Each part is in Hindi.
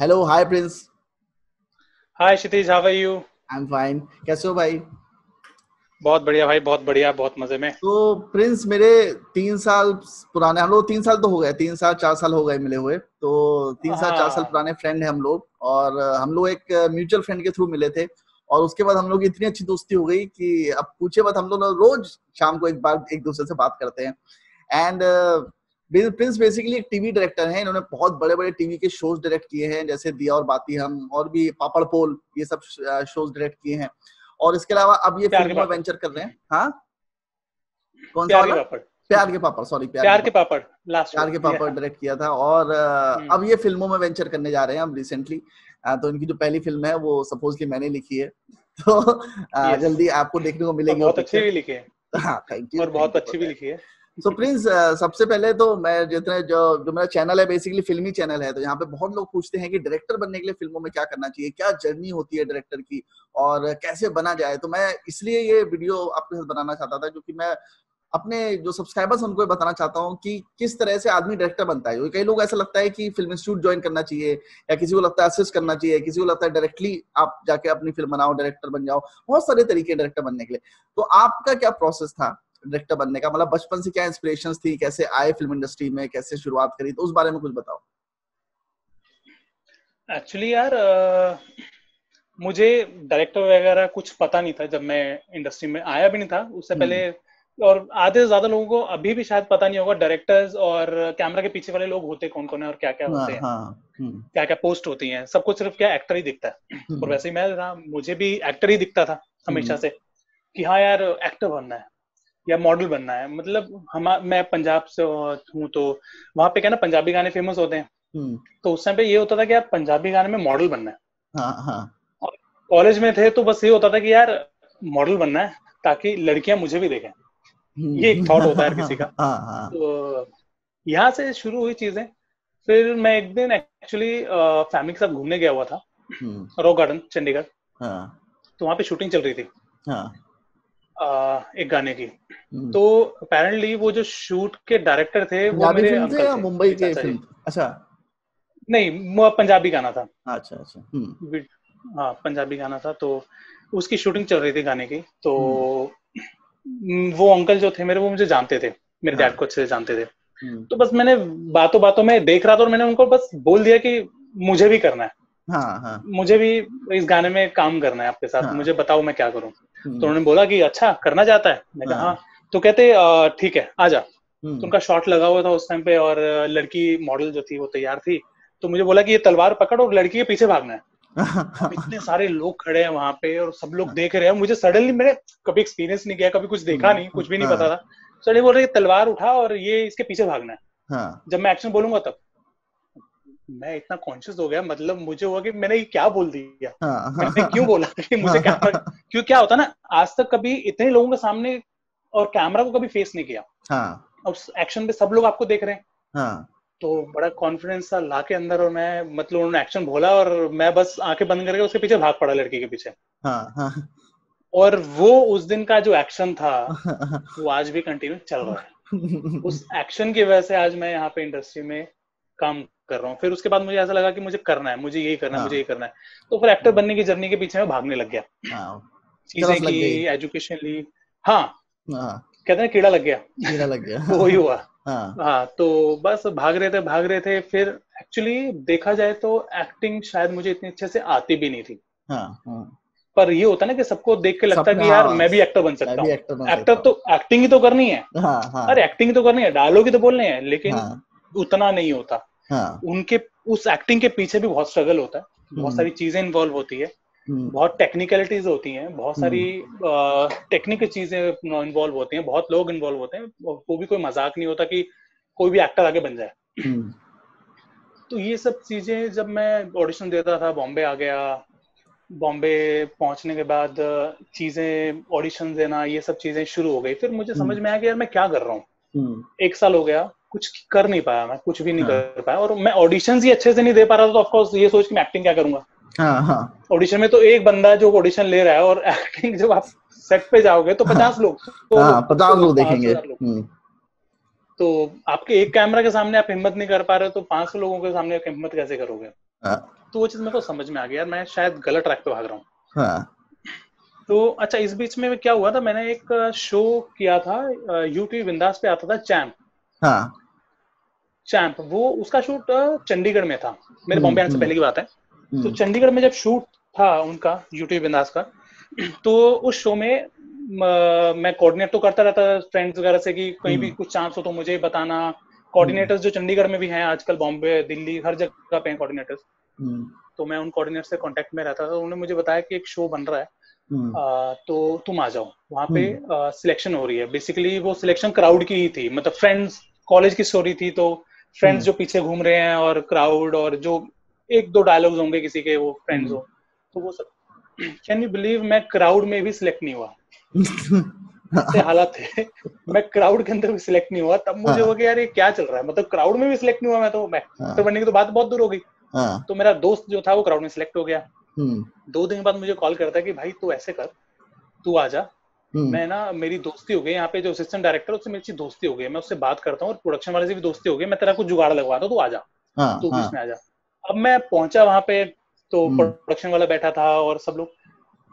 Hello hi Prince hi Kshitij how are you I am fine कैसे हो भाई? बहुत बढ़िया भाई बहुत बढ़िया बहुत मज़े में। तो प्रिंस मेरे तीन साल पुराने हम लोग तीन साल तो हो गए तीन साल चार साल हो गए मिले हुए। तो तीन साल चार साल हाँ। पुराने फ्रेंड है हम लोग और हम लोग एक म्यूचुअल फ्रेंड के थ्रू मिले थे। और उसके बाद हम लोग इतनी अच्छी दोस्ती हो गई कि अब पूछे बात हम लोग रोज शाम को एक बार एक दूसरे से बात करते हैं। एंड प्रिंस बेसिकली एक टीवी डायरेक्टर हैं इन्होंने बहुत बड़े बड़े टीवी के शोज़ डायरेक्ट किए हैं जैसे दिया और बाती हम और भी पापड़ पोल ये सब शोज़ डायरेक्ट किए हैं। और इसके अलावा अब ये फ़िल्मों में वेंचर कर रहे हैं। हाँ? कौन सा प्यार के वाला? पापड़। प्यार के पापड़ सॉरी प्यार प्यार के पापड़। लास्ट प्यार के पापड़ डायरेक्ट किया था और हम्म। अब ये फ़िल्मों में वेंचर करने जा रहे हैं अब रिसेंटली तो इनकी जो पहली फ़िल्म है वो सपोजली मैंने लिखी है। तो जल्दी आपको देखने को मिलेगी बहुत अच्छी भी लिखी है। हाँ थैंक यू और बहुत अच्छी भी लिखी है। सो प्रिंस सबसे पहले तो मैं जितने जो जो मेरा चैनल है बेसिकली फिल्मी चैनल है तो यहाँ पे बहुत लोग पूछते हैं कि डायरेक्टर बनने के लिए फ़िल्मों में क्या करना चाहिए, क्या जर्नी होती है डायरेक्टर की और कैसे बना जाए? तो मैं इसलिए ये वीडियो आपके साथ बनाना चाहता था, क्योंकि मैं अपने जो सब्सक्राइबर्स उनको बताना चाहता हूँ कि किस तरह से आदमी डायरेक्टर बनता है। कई लोग ऐसा लगता है कि फ़िल्म इंस्टीट्यूट ज्वाइन करना चाहिए, या किसी को लगता है असिस्ट करना चाहिए किसी को लगता है डायरेक्टली आप जाके अपनी फ़िल्म बनाओ डायरेक्टर बन जाओ, बहुत सारे तरीके डायरेक्टर बनने के लिए। तो आपका क्या प्रोसेस था? डायरेक्टर बनने का? मतलब बचपन से क्या इंस्पिरेशंस थी? कैसे आए फ़िल्म इंडस्ट्री में? कैसे शुरुआत करी? तो उस बारे में कुछ बताओ। एक्चुअली यार अ, मुझे डायरेक्टर वगैरह कुछ पता नहीं था जब मैं इंडस्ट्री में आया भी नहीं था। उससे पहले हम्म। और आधे से ज़्यादा लोगों को अभी भी शायद पता नहीं होगा डायरेक्टर्स और कैमरा के पीछे वाले लोग होते कौन कौन है और क्या क्या हाँ होते हैं। क्या क्या पोस्ट होती हैं सब कुछ सिर्फ़ क्या एक्टर ही दिखता है। और हम्म वैसे ही मैं था मुझे भी एक्टर ही दिखता था हमेशा हम्म। से कि हाँ यार एक्टर बनना है। या मॉडल बनना है। मतलब हम मैं पंजाब से हूँ तो वहाँ पे क्या ना पंजाबी गाने फ़ेमस होते हैं। हम्म। तो उस टाइम पे ये होता था कि यार पंजाबी गाने में मॉडल बनना है। हाँ हाँ। और कॉलेज में थे तो बस ये होता था कि यार मॉडल बनना है ताकि लड़कियाँ मुझे भी देखें। ये एक थॉट होता है किसी का। हाँ हाँ। तो यहाँ से शुरू हुई चीज़ें। फिर मैं एक दिन एक्चुअली फैमिली के साथ घूमने गया हुआ था। हम्म। Rock garden Chandigarh. हाँ। तो वहाँ पे शूटिंग चल रही थी। हाँ एक गाने की। हम्म। तो अपेरेंटली वो जो शूट के डायरेक्टर थे वो मेरे अंकल थे मुंबई के फ़िल्म अच्छा। नहीं वो पंजाबी गाना था। अच्छा अच्छा। हम्म। हाँ पंजाबी गाना था तो उसकी शूटिंग चल रही थी गाने की तो हम्म। वो अंकल जो थे मेरे वो मुझे जानते थे। मेरे हाँ। डैड को अच्छे से जानते थे। तो बस मैंने बातों बातों में देख रहा था और मैंने उनको बस बोल दिया कि मुझे भी करना है। हाँ हाँ। मुझे भी इस गाने में काम करना है आपके साथ। हाँ। मुझे बताओ मैं क्या करूँ। तो हम्म उन्होंने बोला कि अच्छा करना चाहता है। मैं कहा हाँ। हाँ तो कहते ठीक है आ जा। तो हम्म उनका शॉट लगा हुआ था उस टाइम पे और लड़की मॉडल जो थी वो तैयार थी। तो मुझे बोला कि ये तलवार पकड़ और लड़की के पीछे भागना है। इतने सारे लोग खड़े हैं वहाँ पे और सब लोग देख रहे हैं। मुझे सडनली मैंने कभी एक्सपीरियंस नहीं किया कभी कुछ देखा हम्म। नहीं कुछ भी नहीं हाँ। पता था। सडनली बोल रहे तलवार उठा और ये इसके पीछे भागना है। हाँ। जब मैं एक्शन बोलूँगा तब। मैं इतना कॉन्शियस हो गया मतलब मुझे हुआ कि मैंने ये क्या बोल दिया? हाँ मैंने क्यों बोला कि मुझे कैमरा क्यों क्या होता ना आज तक कभी इतने लोगों के सामने और कैमरा को कभी फेस नहीं किया। हाँ। अब एक्शन पे सब लोग आपको देख रहे हैं। हाँ। तो बड़ा कॉन्फिडेंस था ला के अंदर और मैं मतलब उन्होंने एक्शन बोला और मैं बस आँखें बंद करके उसके पीछे भाग पड़ा लड़की के पीछे। हाँ हाँ। और वो उस दिन का जो एक्शन था वो आज भी कंटिन्यू चल रहा है। उस एक्शन की वजह से आज मैं यहाँ पे इंडस्ट्री में काम कर रहा हूँ। फिर उसके बाद मुझे ऐसा लगा कि मुझे करना है मुझे यही करना है हाँ। मुझे यही करना है। तो फिर एक्टर बनने की जर्नी के पीछे मैं भागने लग गया। हाँ चीज़ें की एजुकेशन ली। हाँ। हाँ। कहते हैं कीड़ा लग गया। कीड़ा लग गया। वही हुआ। हाँ। हाँ तो बस भाग रहे थे भाग रहे थे। फिर एक्चुअली देखा जाए तो एक्टिंग शायद मुझे इतनी अच्छे से आती भी नहीं थी। हाँ हाँ। पर ये होता ना कि सबको देख के लगता है कि यार हाँ, मैं भी एक्टर बन सकता हूँ। एक्टर तो एक्टिंग ही तो करनी है। हाँ हाँ। अरे एक्टिंग ही तो करनी है डायलॉग ही तो बोलने हैं लेकिन हाँ। उतना नहीं होता। हाँ। उनके उस एक्टिंग के पीछे भी बहुत स्ट्रगल होता है। बहुत हम्म। सारी चीज़ें इन्वॉल्व होती है। हम्म, बहुत टेक्निकलिटीज होती हैं। बहुत सारी टेक्निकल चीज़ें इन्वॉल्व होती हैं। बहुत लोग इन्वॉल्व होते हैं। वो भी कोई मज़ाक नहीं होता कि कोई भी एक्टर आगे बन जाए। हम्म, तो ये सब चीज़ें जब मैं ऑडिशन देता था बॉम्बे आ गया। बॉम्बे पहुँचने के बाद चीज़ें ऑडिशन देना ये सब चीज़ें शुरू हो गई। फिर मुझे समझ में आया कि यार मैं क्या कर रहा हूँ। हम्म, एक साल हो गया। कुछ कर नहीं पाया मैं कुछ भी नहीं हाँ। कर पाया। और मैं ऑडिशन ही अच्छे से नहीं दे पा रहा था तो ऑफकोर्स ये सोच कि मैं एक्टिंग क्या करूँगा? हाँ हाँ। ऑडिशन में तो एक बंदा जो ऑडिशन ले रहा है और एक्टिंग जब आप सेट पे जाओगे तो पचास लोग तो हाँ पचास लोग देखेंगे। हज़ार लोग। हम्म, तो आपके एक कैमरा के सामने आप हिम्मत नहीं कर पा रहे तो पाँच सौ लोगों के सामने आप हिम्मत कैसे करोगे? हाँ, तो वो चीज़ मेरे को समझ में आ गया यार मैं शायद गलत ट्रैक पे भाग रहा हूँ। हाँ। तो अच्छा इस बीच में क्या हुआ था मैंने एक शो किया था यूट्यूब बिंदास पे आता था चैम्प हाँ। चैम्प वो उसका शूट चंडीगढ़ में था। मेरे हम्म, बॉम्बे आने से हम्म। पहले की बात है। तो हम्म, चंडीगढ़ में जब शूट था उनका यूट्यूब बिंदास का तो उस शो में मैं कोऑर्डिनेट तो करता रहता फ्रेंड्स वगैरह से कि कहीं भी हम्म। कुछ चांस हो तो मुझे बताना। कोऑर्डिनेटर्स जो चंडीगढ़ में भी हैं आजकल बॉम्बे दिल्ली हर जगह पे हैं कोऑर्डिनेटर्स हम्म, तो मैं उन कोऑर्डिनेटर से कांटेक्ट में रहता था तो उन्होंने मुझे बताया कि एक शो बन रहा है। हम्म, आ, तो तुम आ जाओ। वहाँ पे सिलेक्शन हो रही है। बेसिकली वो सिलेक्शन क्राउड की ही थी। मतलब फ्रेंड्स कॉलेज की स्टोरी थी तो फ्रेंड्स हम्म। जो पीछे घूम रहे हैं और क्राउड और जो एक दो डायलॉग्स होंगे किसी के वो फ्रेंड्स हम्म। हो तो वो सब कैन यू बिलीव मैं क्राउड में भी सिलेक्ट नहीं हुआ? हालात थे मैं क्राउड के अंदर भी सिलेक्ट नहीं हुआ। तब मुझे हाँ। हो गया यार ये क्या चल रहा है? मतलब क्राउड में भी सिलेक्ट नहीं हुआ मैं तो। मैं हाँ, तो बनने की तो बात बहुत दूर हो गई। हाँ, तो मेरा दोस्त जो था वो क्राउड में सिलेक्ट हो गया। हम्म, दो दिन बाद मुझे कॉल करता है कि भाई तू ऐसे कर तू आ जा। मैं ना मेरी दोस्ती हो गई यहाँ पे जो असिस्टेंट डायरेक्टर उससे मेरी दोस्ती हो गई। मैं उससे बात करता हूँ और प्रोडक्शन वाले से भी दोस्ती हो गई। मैं तेरा कुछ जुगाड़ लगवाता हूँ तू आ जा। हाँ, तू हाँ, बीच में आ जा। अब मैं पहुँचा वहाँ पे तो हम्म। प्रोडक्शन वाला बैठा था और सब लोग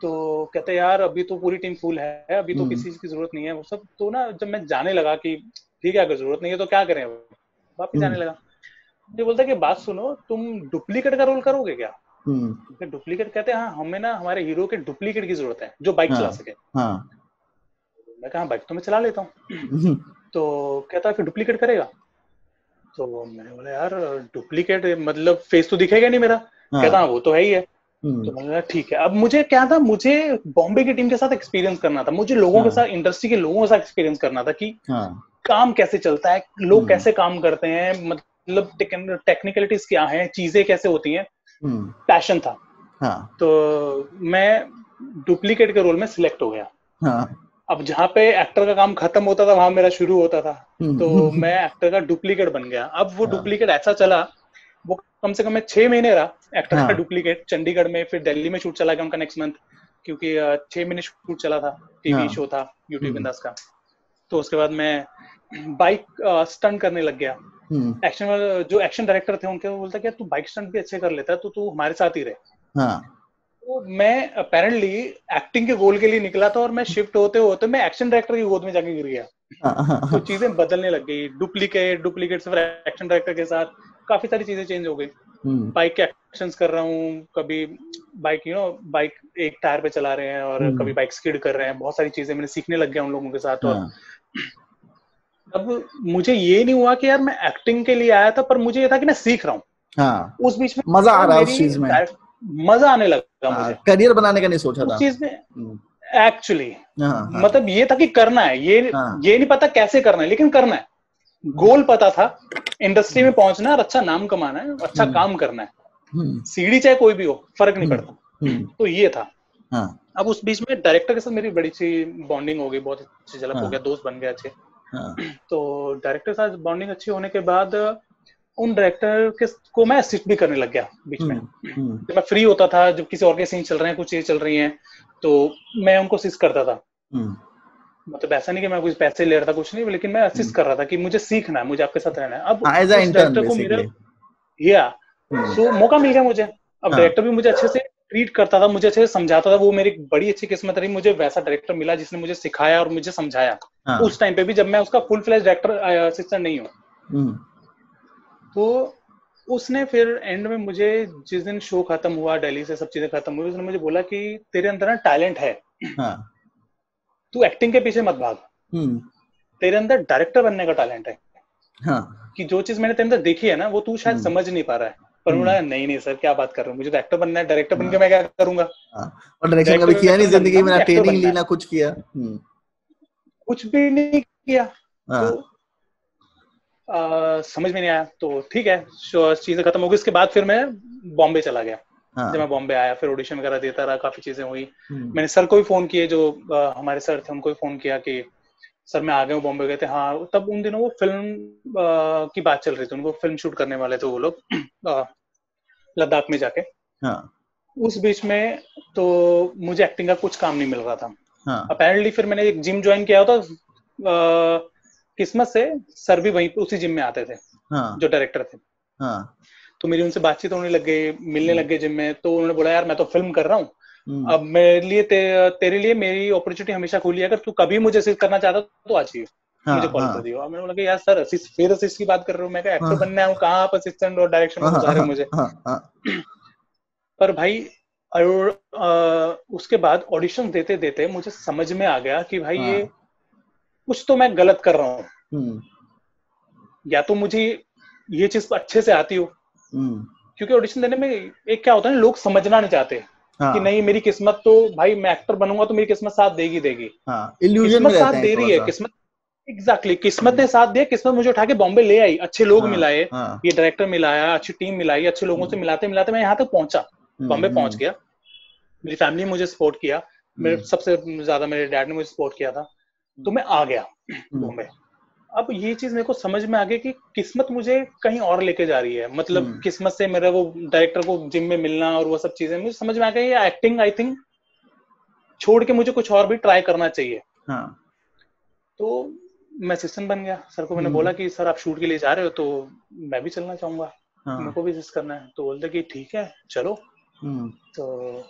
तो कहते यार अभी तो पूरी टीम फुल है अभी तो हम्म। किसी चीज़ की ज़रूरत नहीं है। वो सब तो ना जब मैं जाने लगा कि ठीक है अगर ज़रूरत नहीं है तो क्या करें? वापिस जाने हम्म। लगा। मुझे बोलता है कि बात सुनो तुम डुप्लीकेट का रोल करोगे क्या? हम्म, डुप्लीकेट कहते हैं हाँ हमें ना हमारे हीरो के डुप्लीकेट की ज़रूरत है जो बाइक हाँ। चला सके। हाँ, मैं कहा बाइक तो मैं चला लेता हूँ। हम्म, तो कहता फिर डुप्लीकेट करेगा? तो मैंने बोला यार डुप्लीकेट मतलब फेस तो दिखेगा नहीं मेरा। हाँ, कहता हाँ वो तो है ही है। तो हम्म, मैंने कहा ठीक है। अब मुझे क्या था मुझे बॉम्बे की टीम के साथ एक्सपीरियंस करना था। मुझे लोगों के हाँ। साथ इंडस्ट्री के लोगों के साथ एक्सपीरियंस करना था कि हाँ, काम कैसे चलता है लोग हम्म। कैसे काम करते हैं मतलब टेक्निकलिटीज क्या है चीज़ें कैसे होती हैं। पैशन था। हाँ, तो मैं डुप्लीकेट के रोल में सिलेक्ट हो गया। हाँ, अब जहाँ पे एक्टर का काम खत्म होता था वहाँ मेरा शुरू होता था। हम्म, तो हम्म, मैं एक्टर का डुप्लीकेट बन गया। अब वो हाँ। डुप्लीकेट ऐसा चला वो कम से कम मैं छह महीने रहा एक्टर हाँ। का डुप्लीकेट। चंडीगढ़ में फिर दिल्ली में शूट चला गया उनका नेक्स्ट मंथ क्योंकि छह महीने शूट चला था टीवी हाँ। शो था यूट्यूब हम्म। बिंदास का। तो उसके बाद मैं बाइक स्टंट करने लग गया। हम्म, एक्शन जो एक्शन डायरेक्टर थे उनके वो बोलता कि तू बाइक स्टंट भी अच्छे कर लेता है तो तू हमारे साथ ही रहे। हाँ, मैं अपेरेंटली एक्टिंग के गोल के लिए निकला था और मैं शिफ्ट होते होते मैं एक्शन डायरेक्टर की गोद में जाके गिर गया। हाँ, हाँ, तो चीज़ें बदलने लग गई। डुप्लीकेट डुप्लीकेट से एक्शन डायरेक्टर के साथ काफ़ी सारी चीज़ें चेंज हो गई। हम्म, बाइक के एक्शंस कर रहा हूँ कभी बाइक यू नो बाइक एक टायर पे चला रहे हैं और हम्म। कभी बाइक स्किड कर रहे हैं। बहुत सारी चीज़ें मैंने सीखने लग गया उन लोगों के साथ और हाँ, अब मुझे ये नहीं हुआ कि यार मैं एक्टिंग के लिए आया था पर मुझे ये था कि मैं सीख रहा हूँ। हाँ, उस बीच में मज़ा आ रहा है उस चीज़ में। मज़ा आने लगा हाँ, मुझे। करियर बनाने का नहीं सोचा था। चीज़ में हम्म, एक्चुअली हाँ, हाँ, मतलब ये था कि करना है। ये। ये नहीं पता कैसे करना है लेकिन करना है। गोल पता था इंडस्ट्री में पहुँचना है और अच्छा नाम कमाना है अच्छा हम्म। काम करना है। हम्म, सीढ़ी चाहे कोई भी हो फ़र्क नहीं हम्म। पड़ता। हम्म, तो ये था। हाँ, अब उस बीच में डायरेक्टर के साथ मेरी बड़ी सी बॉन्डिंग हो गई बहुत अच्छी झलक हो। गया दोस्त बन गया अच्छे। हाँ, तो डायरेक्टर के साथ बॉन्डिंग अच्छी होने के बाद उन डायरेक्टर के को मैं असिस्ट भी करने लग गया बीच में। हम्म, हम्म, जब मैं फ्री होता था जब किसी और के सीन चल रहे हैं कुछ चीज़ें चल रही हैं तो मैं उनको असिस्ट करता था। हम्म, मतलब ऐसा नहीं कि मैं कुछ पैसे ले रहा था कुछ नहीं लेकिन मैं असिस्ट कर रहा था कि मुझे सीखना है मुझे आपके साथ रहना है। अब हाँ, intern director को मेरा या सो मौका मिल गया मुझे। अब हाँ। डायरेक्टर भी मुझे अच्छे से ट्रीट करता था मुझे अच्छे से समझाता था वो मेरी बड़ी अच्छी किस्मत रही मुझे वैसा डायरेक्टर मिला जिसने मुझे सिखाया और मुझे समझाया। हाँ, उस टाइम पे भी जब मैं उसका फुल फ्लैश डायरेक्टर असिस्टेंट नहीं हूँ। तो उसने फिर एंड में मुझे जिस दिन शो खत्म हुआ दिल्ली से सब चीज़ें खत्म हुई उसने मुझे बोला कि तेरे अंदर ना टैलेंट है। हाँ, तू एक्टिंग के पीछे मत भाग। हम्म, तेरे अंदर डायरेक्टर बनने का टैलेंट है। हाँ, कि जो चीज़ मैंने तेरे अंदर देखी है ना वो तू शायद हम्म। समझ नहीं पा रहा है। पर हम्म। बोला नहीं नहीं सर क्या बात कर रहा हूँ? मुझे तो एक्टर बनना है डायरेक्टर बन के मैं क्या करूँगा? हाँ, और डायरेक्शन कभी किया नहीं ज़िंदगी में ट्रेनिंग ली ना कुछ किया? हम्म, कुछ भी नहीं किया। हाँ, तो आ, समझ में नहीं आया। तो ठीक है चीज़ें खत्म हो गई। उसके बाद फिर मैं बॉम्बे चला गया। हाँ, जब मैं बॉम्बे आया फिर ऑडिशन वगैरह देता रहा काफ़ी चीज़ें हुई। हम्म, मैंने सर को भी फ़ोन किए जो आ, हमारे सर थे उनको भी फ़ोन किया कि सर मैं आ गया हूँ बॉम्बे। गए थे हाँ। तब उन दिनों वो फ़िल्म आ, की बात चल रही थी। उनको फ़िल्म शूट करने वाले थे वो लोग लद्दाख में जाके। हाँ, उस बीच में तो मुझे एक्टिंग का कुछ काम नहीं मिल रहा था। हाँ, अपेरेंटली फिर मैंने एक जिम ज्वाइन किया था किस्मत से सर भी वहीं उसी जिम में आते थे हाँ, जो डायरेक्टर थे। हाँ, तो मेरी उनसे बातचीत होने लग गई मिलने। लग गए जिम में तो उन्होंने बोला यार मैं तो फ़िल्म कर रहा हूँ। हम्म, अब मेरे लिए ते, तेरे लिए मेरी अपॉर्चुनिटी हमेशा खुली है। अगर तू कभी मुझे असिस्ट करना चाहता तो आ चाहिए हाँ, मुझे कॉल हाँ, कर दियो। मैंने बोला यार सर असिस्ट फिर असिस्ट की बात कर रहे हो? मैं एक्टर हाँ। बनना हूँ कहाँ आप असिस्टेंट और डायरेक्शन में रहे हो मुझे? पर भाई और उसके बाद ऑडिशन देते देते मुझे समझ में आ गया कि भाई ये। कुछ तो मैं गलत कर रहा हूँ। हम्म, या तो मुझे ये चीज़ अच्छे से आती हो। हम्म, क्योंकि ऑडिशन देने में एक क्या होता है ना, लोग समझना नहीं चाहते हाँ, कि नहीं मेरी किस्मत तो भाई मैं एक्टर बनूँगा तो मेरी किस्मत साथ देगी देगी। हाँ, किस्मत साथ दे रही है किस्मत एग्जैक्टली exactly. किस्मत ने साथ दिया किस्मत मुझे उठा के बॉम्बे ले आई अच्छे लोग हाँ, मिलाए हाँ, ये डायरेक्टर मिलाया अच्छी टीम मिलाई अच्छे लोगों से मिलाते मिलाते मैं यहाँ तक पहुँचा हम्म, बॉम्बे पहुँच हम्म, गया। मेरी फैमिली ने मुझे सपोर्ट किया। मेरे हम्म, सबसे ज़्यादा मेरे डैड ने मुझे सपोर्ट किया था। तो मैं आ गया हम्म, बॉम्बे अब ये चीज़ मेरे को समझ में आ गई कि किस्मत मुझे कहीं और लेके जा रही है। मतलब हम्म। किस्मत से मेरा वो डायरेक्टर को जिम में मिलना और वो सब चीज़ें मुझे समझ में आ गई एक्टिंग आई थिंक छोड़ के मुझे कुछ और भी ट्राई करना चाहिए। हाँ, तो मैं असिस्टेंट बन गया। सर को मैंने हम्म। बोला कि सर आप शूट के लिए जा रहे हो तो मैं भी चलना चाहूँगा। मेरे हाँ, को भी असिस्ट करना है। तो बोलते कि ठीक है चलो। हम्म, तो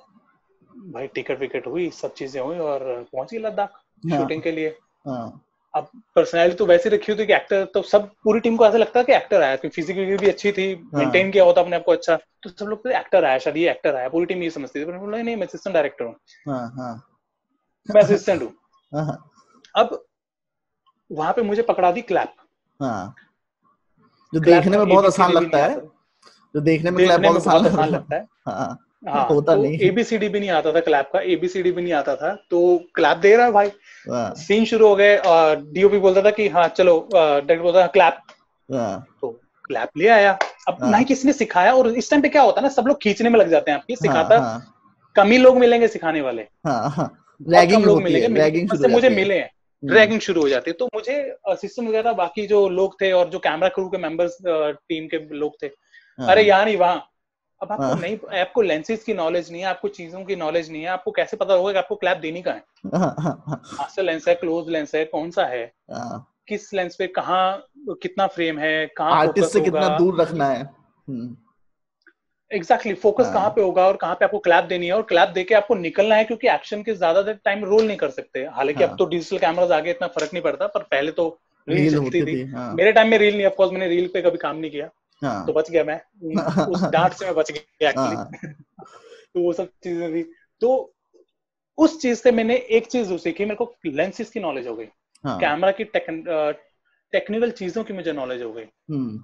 भाई टिकट विकेट हुई सब चीज़ें हुई और पहुँच लद्दाख। शूटिंग के लिए। हाँ, अब पर्सनैलिटी तो वैसे रखी हुई थी कि एक्टर तो सब पूरी टीम को ऐसा लगता है कि एक्टर आया क्योंकि फिजिकली भी अच्छी थी हाँ। मेंटेन किया होता अपने आप को अच्छा। तो सब लोग एक्टर आया शायद ये एक्टर आया। पूरी टीम ये समझती थी। पर बोला नहीं मैं असिस्टेंट डायरेक्टर हूँ। हाँ, हाँ, मैं असिस्टेंट हूँ। हाँ, अब वहाँ पे मुझे पकड़ा दी क्लैप हाँ। जो देखने में बहुत आसान लगता है। जो देखने में क्लैप बहुत आसान लगता है। है। हाँ, हाँ होता तो नहीं। एबीसीडी भी नहीं आता था क्लैप का। एबीसीडी भी नहीं आता था। तो क्लैप दे रहा है भाई। हाँ, सीन शुरू हो गए डीओपी बोलता था कि हाँ चलो डायरेक्टर बोलता था क्लैप हाँ, तो क्लैप ले आया। अब हाँ। ना ही किसी ने सिखाया और इस टाइम पे क्या होता है ना सब लोग खींचने में लग जाते हैं आपकी। सिखाता हाँ, कम ही लोग मिलेंगे सिखाने वाले। हाँ, हाँ, रैगिंग लोग मिलेंगे हो मुझे मिले हैं। हम्म, रैगिंग शुरू हो जाती है। तो मुझे सिस्टम वगैरह बाकी जो लोग थे और जो कैमरा क्रू के मेंबर्स टीम के लोग थे। हाँ, अरे यहाँ नहीं वहाँ अब आपको हाँ। नहीं आपको लेंसेज की नॉलेज नहीं है आपको चीज़ों की नॉलेज नहीं है आपको कैसे पता होगा कि आपको क्लैप देनी का है? हाँ, हाँ, हाँ, मास्टर लेंस है क्लोज लेंस है कौन सा है? हाँ, किस लेंस पे कहा कितना फ्रेम है कहाँ आर्टिस्ट फोकस से कितना दूर रखना है। हम्म, एग्जैक्टली फोकस हाँ। कहाँ पे होगा और कहाँ पे आपको क्लैप देनी है और क्लैप देके आपको निकलना है क्योंकि एक्शन के ज़्यादा देर टाइम रोल नहीं कर सकते। हालाँकि हाँ। अब तो डिजिटल कैमराज आगे इतना फ़र्क नहीं पड़ता पर पहले तो रील चलती थी। हाँ। मेरे टाइम में रील नहीं ऑफकोर्स मैंने रील पे कभी काम नहीं किया। हाँ। तो बच गया मैं। उस डांट से मैं बच गया एक्चुअली हाँ। तो वो सब चीज़ें थी तो उस चीज़ से मैंने एक चीज़ सीखी मेरे को लेंसेज की नॉलेज हो गई। हाँ। कैमरा की टेक्निकल चीज़ों की मुझे नॉलेज हो गई। हम्म,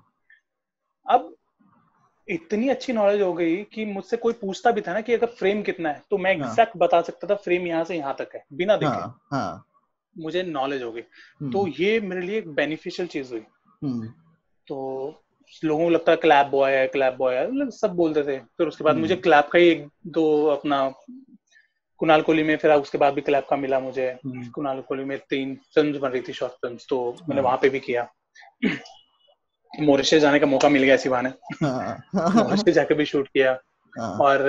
अब इतनी अच्छी नॉलेज हो गई कि मुझसे कोई पूछता भी था ना कि अगर फ्रेम कितना है तो मैं हाँ। एग्जैक्ट बता सकता था फ्रेम यहाँ से यहाँ तक है बिना देखे। हाँ हाँ। मुझे नॉलेज हो गई। हम्म, तो ये मेरे लिए एक बेनिफिशियल चीज़ हुई। हम्म, तो लोगों को लगता है क्लैप बॉय है क्लैप बॉय है मतलब सब बोलते थे। फिर उसके बाद हम्म। मुझे क्लैप का ही एक दो अपना कुणाल कोहली में फिर उसके बाद भी क्लैप का मिला मुझे। हम्म, कुणाल कोहली में तीन फ़िल्म बन रही थी शॉर्ट फ़िल्म तो मैंने हाँ। वहाँ पे भी किया। मॉरिशस जाने का मौका मिल गया इसी बहाने। हाँ। मॉरिशस जाके भी शूट किया। हाँ। और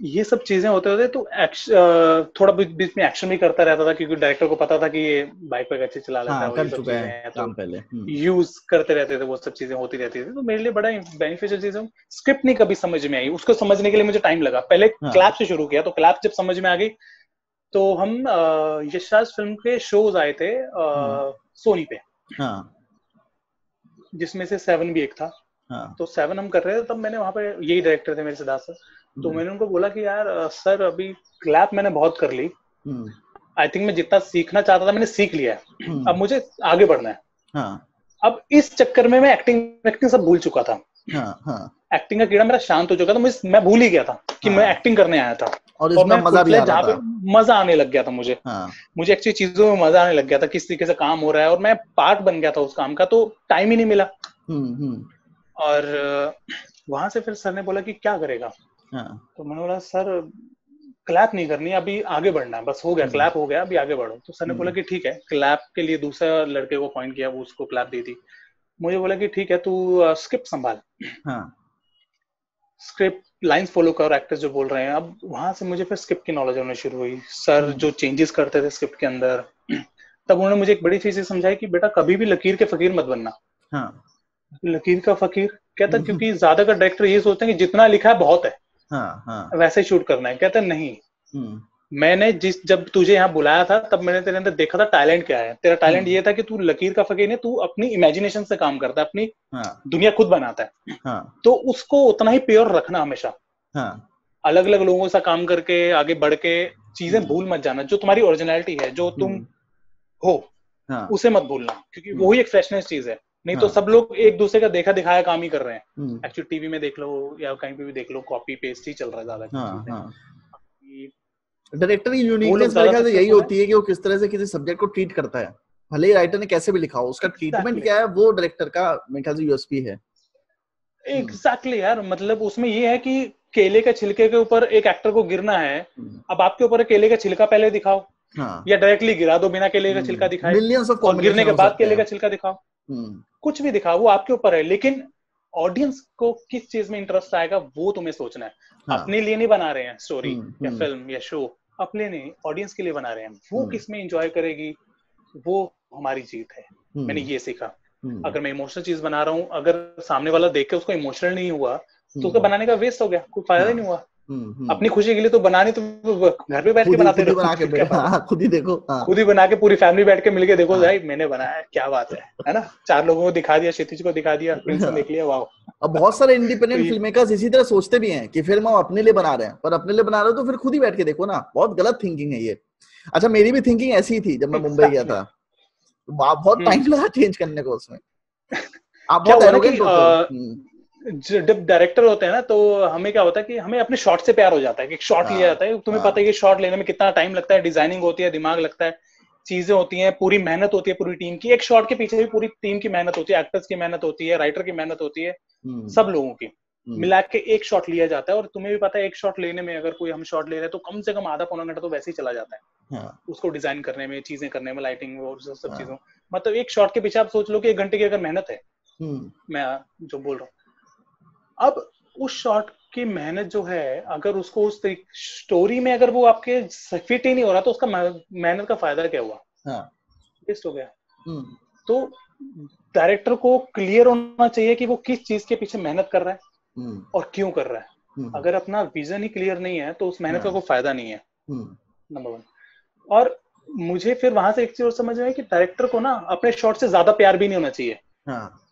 ये सब चीज़ें होते होते तो एक्श- अ, थोड़ा बीच बीच में एक्शन भी करता रहता था क्योंकि डायरेक्टर को पता था कि ये बाइक पे अच्छे चला लेता हाँ कर चुका है काम तो पहले हम्म, यूज़ करते रहते थे वो सब चीज़ें होती रहती थी। तो मेरे लिए बड़ा बेनिफिशियल चीज़ है। स्क्रिप्ट नहीं कभी समझ में आई। उसको समझने के लिए मुझे टाइम लगा। पहले हाँ। क्लैप से शुरू किया तो क्लैप जब समझ में आ गई तो हम यशराज फ़िल्म के शोज़ आए थे हम्म। सोनी पे। हाँ। जिसमें से सेवन भी एक था। हाँ। तो सेवन हम कर रहे थे तब मैंने वहाँ पे यही डायरेक्टर थे मेरे सिद्धार्थ सर। तो हम्म, मैंने उनको बोला कि यार सर अभी क्लैप मैंने बहुत कर ली। हम्म, आई थिंक मैं जितना सीखना चाहता था मैंने सीख लिया है। हम्म, अब मुझे आगे बढ़ना है। हाँ। अब इस चक्कर में मैं एक्टिंग एक्टिंग सब भूल चुका था। हाँ हाँ। एक्टिंग का कीड़ा मेरा शांत हो चुका था मुझे मैं भूल ही गया था कि मैं हाँ। एक्टिंग करने आया था। और और मैं मज़ा भी आ रहा था। मज़ा आने लग गया था मुझे। हाँ। मुझे एक्चुअली चीज़ों में मज़ा आने लग गया था किस तरीके से काम हो रहा है। और मैं पार्ट बन गया था उस काम का तो टाइम ही नहीं मिला। हम्म हम्म। और वहाँ से फिर सर ने बोला कि क्या करेगा? हाँ। तो मैंने बोला सर क्लैप नहीं करनी अभी आगे बढ़ना है बस हो गया हम्म। क्लैप हो गया अभी आगे बढ़ो। तो सर ने बोला हम्म। कि ठीक है क्लैप के लिए दूसरा लड़के को अपॉइंट किया वो उसको क्लैप दी थी मुझे बोला कि ठीक है तू स्क्रिप्ट संभाल। हाँ। स्क्रिप्ट लाइंस फॉलो कर एक्टर्स जो बोल रहे हैं। अब वहाँ से मुझे फिर स्क्रिप्ट की नॉलेज होनी शुरू हुई। सर हम्म। जो चेंजेस करते थे स्क्रिप्ट के अंदर तब उन्होंने मुझे एक बड़ी चीज़ समझाई कि बेटा कभी भी लकीर के फकीर मत बनना। हाँ। लकीर का फकीर कहता क्योंकि ज़्यादातर डायरेक्टर ये सोचते हैं कि जितना लिखा है बहुत है। हाँ हाँ। वैसे शूट करना है। कहता नहीं हम्म, मैंने जिस जब तुझे यहाँ बुलाया था तब मैंने तेरे अंदर देखा था टैलेंट क्या है। तेरा टैलेंट हम्म। ये था कि तू लकीर का फकीर है तू अपनी इमेजिनेशन से काम करता है अपनी हाँ। दुनिया खुद बनाता है। हाँ। तो उसको उतना ही प्योर रखना हमेशा। हाँ। अलग अलग लोगों से काम करके आगे बढ़ के चीज़ें हम्म। भूल मत जाना। जो तुम्हारी ओरिजिनलिटी है जो तुम हो हाँ। उसे मत भूलना क्योंकि। वही एक फ्रेशनेस चीज़ है। नहीं हाँ. तो हाँ। सब लोग एक दूसरे का देखा दिखाया काम ही कर रहे हैं। हम्म, एक्चुअली टीवी में देख लो या कहीं पे भी देख लो कॉपी पेस्ट ही चल रहा है ज़्यादा हाँ हाँ। डायरेक्टर की यूनिकनेस मेरे ख्याल से यही होती है कि वो किस तरह से किसी सब्जेक्ट को ट्रीट करता है। भले ही राइटर ने कैसे भी लिखा हो उसका ट्रीटमेंट Exactly. क्या है वो डायरेक्टर का मेरे ख्याल से यूएसपी है। एग्जैक्टली यार मतलब उसमें ये है कि केले के छिलके के ऊपर एक एक्टर को गिरना है हम्म, अब आपके ऊपर केले का छिलका पहले दिखाओ। हाँ। या डायरेक्टली गिरा दो बिना केले का छिलका दिखाए। मिलियंस ऑफ़ गिरने के बाद केले का छिलका दिखाओ। हम्म, कुछ भी दिखाओ वो आपके ऊपर है लेकिन ऑडियंस को किस चीज़ में इंटरेस्ट आएगा वो तुम्हें सोचना है। हाँ, अपने लिए नहीं बना रहे हैं स्टोरी हम्म, या हम्म। फ़िल्म या शो अपने नहीं ऑडियंस के लिए बना रहे हैं। वो हम्म। किसमें एंजॉय करेगी वो हमारी जीत है। हम्म, मैंने ये सीखा। हम्म, अगर मैं इमोशनल चीज़ बना रहा हूँ अगर सामने वाला देख के उसको इमोशनल नहीं हुआ तो हम्म, उसका बनाने का वेस्ट हो गया कोई फ़ायदा हाँ, नहीं हुआ। हम्म, हम्म, अपनी खुशी के लिए तो बनानी तो घर पे बैठ के बनाते खुद बना के हाँ, खुद ही देखो हाँ। खुद ही बना के पूरी फैमिली बैठ के मिलके देखो हाँ। भाई मैंने बनाया क्या बात है। है ना? चार लोगों को दिखा दिया क्षितिज को दिखा दिया प्रिंस ने देख लिया वाह अब बहुत सारे इंडिपेंडेंट फ़िल्म मेकर्स इसी तरह सोचते भी हैं कि फ़िल्म हम अपने लिए बना रहे हैं। पर अपने लिए बना रहे हो तो फिर खुद ही बैठ के देखो ना। बहुत गलत थिंकिंग है ये। अच्छा मेरी भी थिंकिंग ऐसी ही थी जब मैं मुंबई गया था। बहुत हम्म। टाइम लगा चेंज करने को उसमें। आप क्या बहुत हो जब डायरेक्टर होते हैं ना तो हमें क्या होता है कि हमें अपने शॉट से प्यार हो जाता है कि शॉट हाँ, लिया जाता है। तुम्हें हाँ। पता है कि शॉट लेने में कितना टाइम लगता है डिज़ाइनिंग होती है दिमाग लगता है चीज़ें होती हैं पूरी मेहनत होती है पूरी टीम की। एक शॉट के पीछे भी पूरी टीम की मेहनत होती है एक्टर्स की मेहनत होती है राइटर की मेहनत होती है हम्म, सब लोगों की। हम्म, मिला के एक शॉट लिया जाता है और तुम्हें भी पता है एक शॉट लेने में अगर कोई हम शॉट ले रहे हैं तो कम से कम आधा पौना घंटा तो वैसे ही चला जाता है। हाँ, उसको डिज़ाइन करने में चीज़ें करने में लाइटिंग और सब हाँ। चीज़ों। मतलब एक शॉट के पीछे आप सोच लो कि एक घंटे की अगर मेहनत है हम्म, मैं जो बोल रहा हूँ। अब उस शॉट की मेहनत जो है अगर उसको उस स्टोरी में अगर वो आपके फिट ही नहीं हो रहा तो उसका मेहनत का फ़ायदा क्या हुआ? हाँ, हो गया। हम्म, तो डायरेक्टर को क्लियर होना चाहिए कि वो किस चीज़ के पीछे मेहनत कर रहा है हम्म, और क्यों कर रहा है। हम्म, अगर अपना विजन ही क्लियर नहीं है तो उस मेहनत का हाँ। कोई फ़ायदा नहीं है। नंबर वन और मुझे फिर वहाँ से एक चीज़ और समझ में आई कि डायरेक्टर को ना अपने शॉट से ज़्यादा प्यार भी नहीं होना चाहिए। हाँ।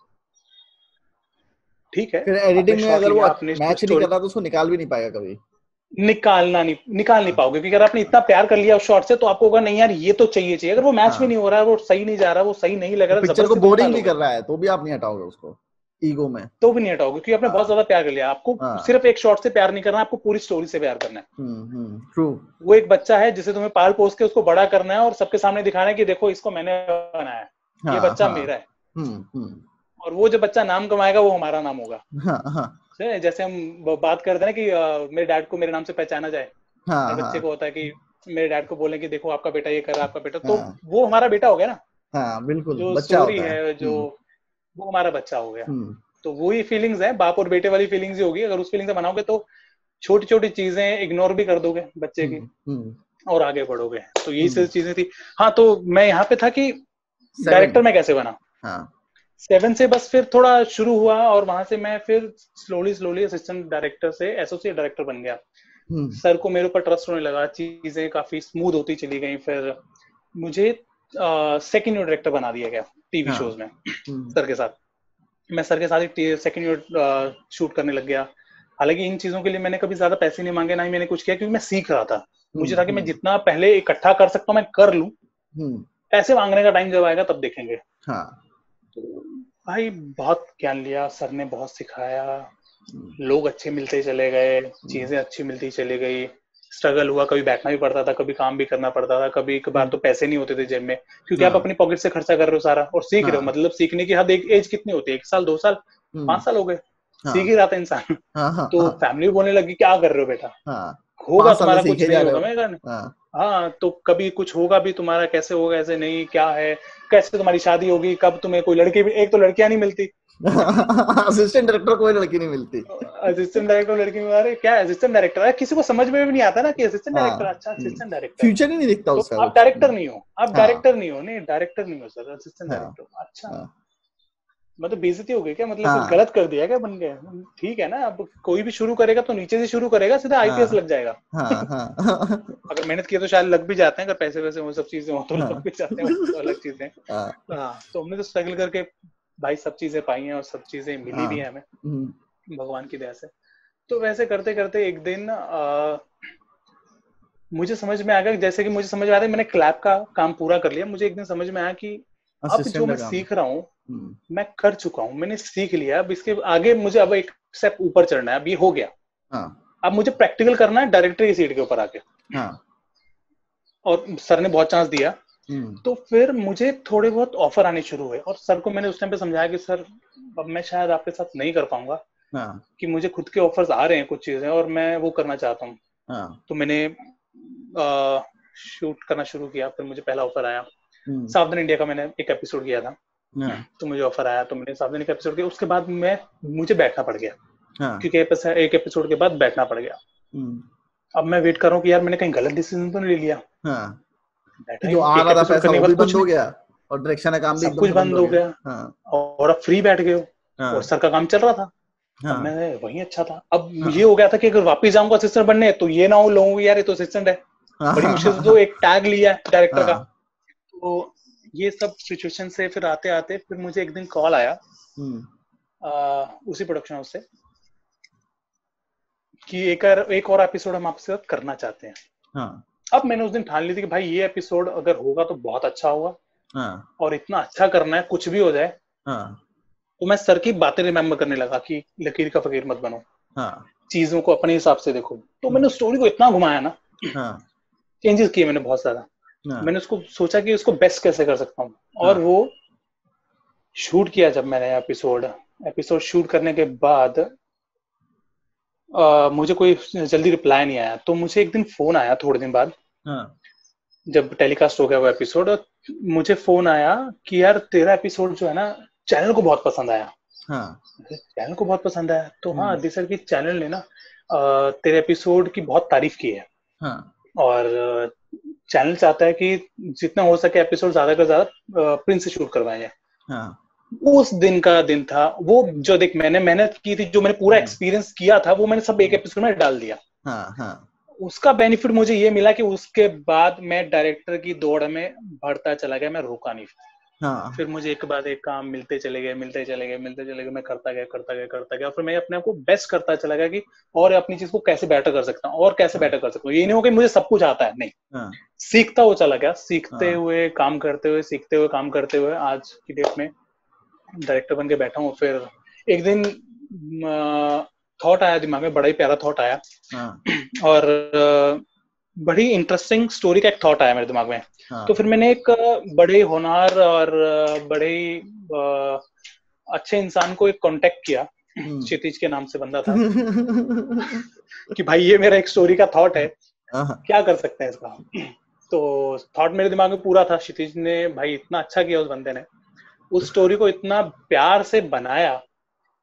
ठीक है। फिर एडिटिंग में अगर वो आपने मैच नहीं story- कर रहा तो उसको निकाल भी नहीं पाएगा कभी। निकालना नहीं निकाल नहीं पाओगे क्योंकि अगर आपने इतना प्यार कर लिया उस शॉट से तो आपको होगा नहीं यार ये तो चाहिए चाहिए। अगर वो मैच हाँ। भी नहीं हो रहा है वो सही नहीं जा रहा वो सही नहीं लग रहा पिक्चर को बोरिंग भी कर रहा है तो भी आप नहीं हटाओगे उसको ईगो में। तो भी नहीं हटाओगे क्योंकि आपने हाँ। बहुत ज़्यादा प्यार कर लिया। आपको हाँ। सिर्फ़ एक शॉट से प्यार नहीं करना आपको पूरी स्टोरी से प्यार करना है। हम्म ट्रू वो एक बच्चा है जिसे तुम्हें पाल पोस के उसको बड़ा करना है और सबके सामने दिखाना है कि देखो इसको मैंने बनाया ये बच्चा मेरा है। हम्म हम्म। और वो जो बच्चा नाम कमाएगा वो हमारा नाम होगा। हाँ हाँ। जैसे हम बात करते हैं ना कि अ, मेरे डैड को मेरे नाम से पहचाना जाए। हाँ हर बच्चे हाँ। को होता है कि मेरे डैड को बोले कि देखो आपका बेटा ये कर रहा है आपका बेटा। तो हाँ। वो हमारा बेटा हो गया ना। हाँ बिल्कुल जो बच्चा स्टोरी होता है। जो वो हमारा बच्चा हो गया। हम्म। तो वही फीलिंग्स है बाप और बेटे वाली फीलिंग्स ही होगी। अगर उस फीलिंग से बनाओगे तो छोटी छोटी चीज़ें इग्नोर भी कर दोगे बच्चे की। हम्म, हम्म। और आगे बढ़ोगे। तो यही हम्म। सारी चीज़ें थी। हाँ तो मैं यहाँ पे था कि डायरेक्टर मैं कैसे बना? हाँ। सेवन से बस फिर थोड़ा शुरू हुआ और वहाँ से मैं फिर स्लोली स्लोली असिस्टेंट डायरेक्टर से एसोसिएट डायरेक्टर बन गया। हम्म। सर को मेरे ऊपर ट्रस्ट होने लगा चीज़ें काफ़ी स्मूथ होती चली गई फिर मुझे सेकंड यूनिट डायरेक्टर बना दिया गया टीवी हाँ। शोज़ में हम्म। सर के साथ। मैं सर के साथ ही सेकंड यूनिट शूट करने लग गया। हालाँकि इन चीज़ों के लिए मैंने कभी ज़्यादा पैसे नहीं मांगे ना ही मैंने कुछ किया क्योंकि मैं सीख रहा था। मुझे था कि मैं हम्म, जितना पहले इकट्ठा कर सकता हूँ मैं कर लूँ। हम्म। पैसे मांगने का टाइम जब आएगा तब देखेंगे। हाँ। भाई बहुत ज्ञान लिया सर ने बहुत सिखाया। लोग अच्छे मिलते चले गए चीज़ें अच्छी मिलती चली गई। स्ट्रगल हुआ कभी बैठना भी पड़ता था कभी काम भी करना पड़ता था कभी कभार तो पैसे नहीं होते थे जेब में क्योंकि आप हाँ। अपनी पॉकेट से खर्चा कर रहे हो सारा और सीख रहे हो हाँ। मतलब सीखने की हद एक एज कितनी होती है? एक साल दो साल? हम्म, पाँच साल हो गए। हाँ, सीख ही रहा था इंसान। तो फैमिली बोलने लगी क्या कर रहे हो बेटा? हाँ। होगा तुम्हारा कुछ नहीं होगा मैं हाँ। हाँ तो कभी कुछ होगा भी तुम्हारा कैसे होगा ऐसे नहीं क्या है? कैसे तुम्हारी शादी होगी? कब तुम्हें कोई लड़की भी एक तो लड़कियाँ नहीं मिलती। असिस्टेंट डायरेक्टर कोई लड़की नहीं मिलती। असिस्टेंट डायरेक्टर लड़की में अरे क्या असिस्टेंट डायरेक्टर है किसी को समझ में भी नहीं आता ना कि असिस्टेंट हाँ, डायरेक्टर अच्छा हम्म। असिस्टेंट डायरेक्टर फ्यूचर ही नहीं दिखता तो उसका आप डायरेक्टर नहीं हो। आप हाँ। डायरेक्टर नहीं हो। नहीं डायरेक्टर नहीं हो सर असिस्टेंट हाँ, डायरेक्टर अच्छा। हाँ। मतलब बेइज्जती हो गई क्या? मतलब हाँ। गलत कर दिया क्या बन गया? ठीक है ना अब कोई भी शुरू करेगा तो नीचे से शुरू करेगा सीधा आईपीएस हाँ। लग जाएगा। हाँ हाँ। अगर मेहनत किए तो शायद लग भी जाते हैं अगर पैसे वैसे वो सब चीज़ें हो तो हाँ। लग भी जाते हैं तो अलग चीज़ें हाँ, हाँ। तो हमने तो स्ट्रगल करके भाई सब चीज़ें पाई हैं और सब चीज़ें मिली हाँ। भी है हमें। हम्म, भगवान की दया से। तो वैसे करते करते एक दिन मुझे समझ में आ गया जैसे कि मुझे समझ में आ रहा है मैंने क्लैप का काम पूरा कर लिया। मुझे एक दिन समझ में आया कि अब जो मैं सीख रहा हूँ हम्म, मैं कर चुका हूँ मैंने सीख लिया अब इसके आगे मुझे अब एक स्टेप ऊपर चढ़ना है अब ये हो गया। हाँ। अब मुझे प्रैक्टिकल करना है डायरेक्टर की सीट के ऊपर आके। हाँ। और सर ने बहुत चांस दिया। हम्म, तो फिर मुझे थोड़े बहुत ऑफ़र आने शुरू हुए और सर को मैंने उस टाइम पे समझाया कि सर अब मैं शायद आपके साथ नहीं कर पाऊँगा हाँ। कि मुझे खुद के ऑफर्स आ रहे हैं कुछ चीज़ें और मैं वो करना चाहता हूँ। हाँ। तो मैंने शूट करना शुरू किया फिर मुझे पहला ऑफ़र आया। सावधान इंडिया का मैंने एक एपिसोड किया था। हाँ। तो मुझे ऑफ़र आया तो मैंने सावधान का एपिसोड किया। उसके बाद मैं मुझे बैठना पड़ गया। हाँ। क्योंकि एक एपिसोड के बाद बैठना पड़ गया। हम्म, अब मैं वेट कर रहा हूँ कि यार मैंने कहीं गलत डिसीज़न तो नहीं ले लिया। हाँ। कि जो आ रहा था पैसा कुछ हो गया और डायरेक्शन का काम भी कुछ बंद हो गया। और अब फ्री बैठ गए हो। और सर का काम चल रहा था। हाँ। मैं वही अच्छा था। अब हाँ। ये हो गया था कि अगर वापिस जाऊँगा असिस्टेंट बनने तो ये ना हो लोगों यार ये तो असिस्टेंट है। बड़ी मुश्किल से तो एक टैग लिया है। डायरेक्टर का। तो ये सब सिचुएशन से फिर आते आते फिर मुझे एक दिन कॉल आया हम्म, आ, उसी प्रोडक्शन हाउस से कि एक और एक और एपिसोड हम आपके साथ करना चाहते हैं। हाँ। अब मैंने उस दिन ठान ली थी कि भाई ये एपिसोड अगर होगा तो बहुत अच्छा होगा। हाँ। और इतना अच्छा करना है कुछ भी हो जाए। हाँ। तो मैं सर की बातें रिमेम्बर करने लगा कि लकीर का फकीर मत बनो। हाँ। चीज़ों को अपने हिसाब से देखो। तो मैंने स्टोरी को इतना घुमाया ना हाँ। चेंजेस किए मैंने बहुत ज़्यादा हाँ, मैंने उसको सोचा कि उसको बेस्ट कैसे कर सकता हूँ। और हाँ। वो शूट किया जब मैंने एपिसोड एपिसोड शूट करने के बाद आ, मुझे कोई जल्दी रिप्लाई नहीं आया। तो मुझे एक दिन फ़ोन आया थोड़े दिन बाद। हाँ। जब टेलीकास्ट हो गया वो एपिसोड मुझे फ़ोन आया कि यार तेरा एपिसोड जो है ना चैनल को बहुत पसंद आया। हाँ। चैनल को बहुत पसंद आया। तो हाँ हम्म। दिसर की चैनल ने ना तेरे एपिसोड की बहुत तारीफ़ की है। हाँ। और चैनल चाहता है कि जितना हो सके एपिसोड ज़्यादा से ज़्यादा प्रिंस से शूट करवाए। जाए हाँ। उस दिन का दिन था वो जो देख मैंने मेहनत की थी जो मैंने पूरा एक्सपीरियंस एक्सपीरियंस किया था वो मैंने सब एक एपिसोड में डाल दिया। हाँ हाँ। उसका बेनिफिट मुझे ये मिला कि उसके बाद मैं डायरेक्टर की दौड़ में बढ़ता चला गया मैं रोका नहीं। हाँ। फिर मुझे एक बाद एक काम मिलते चले गए मिलते चले गए मिलते चले गए मैं करता गया करता गया करता गया फिर मैं अपने आप को बेस्ट करता चला गया कि और अपनी चीज़ को कैसे बेटर कर सकता हूँ और कैसे बेटर कर सकता हूँ। ये नहीं हो कि मुझे सब कुछ आता है नहीं। हाँ। सीखता हुआ चला गया सीखते हाँ। हुए काम करते हुए सीखते हुए काम करते हुए आज की डेट में डायरेक्टर बन के बैठा हूँ फिर एक दिन थॉट आया दिमाग में बड़ा ही प्यारा थॉट आया। हाँ। और बड़ी इंटरेस्टिंग स्टोरी का एक थॉट आया मेरे दिमाग में। हाँ। तो फिर मैंने एक बड़े होनार और बड़े अच्छे इंसान को एक कांटेक्ट किया। हम्म। क्षितिज के नाम से बंदा था। कि भाई ये मेरा एक स्टोरी का थॉट है। हाँ क्या कर सकते हैं इसका? तो थॉट मेरे दिमाग में पूरा था। क्षितिज ने भाई इतना अच्छा किया उस बंदे ने। उस स्टोरी को इतना प्यार से बनाया।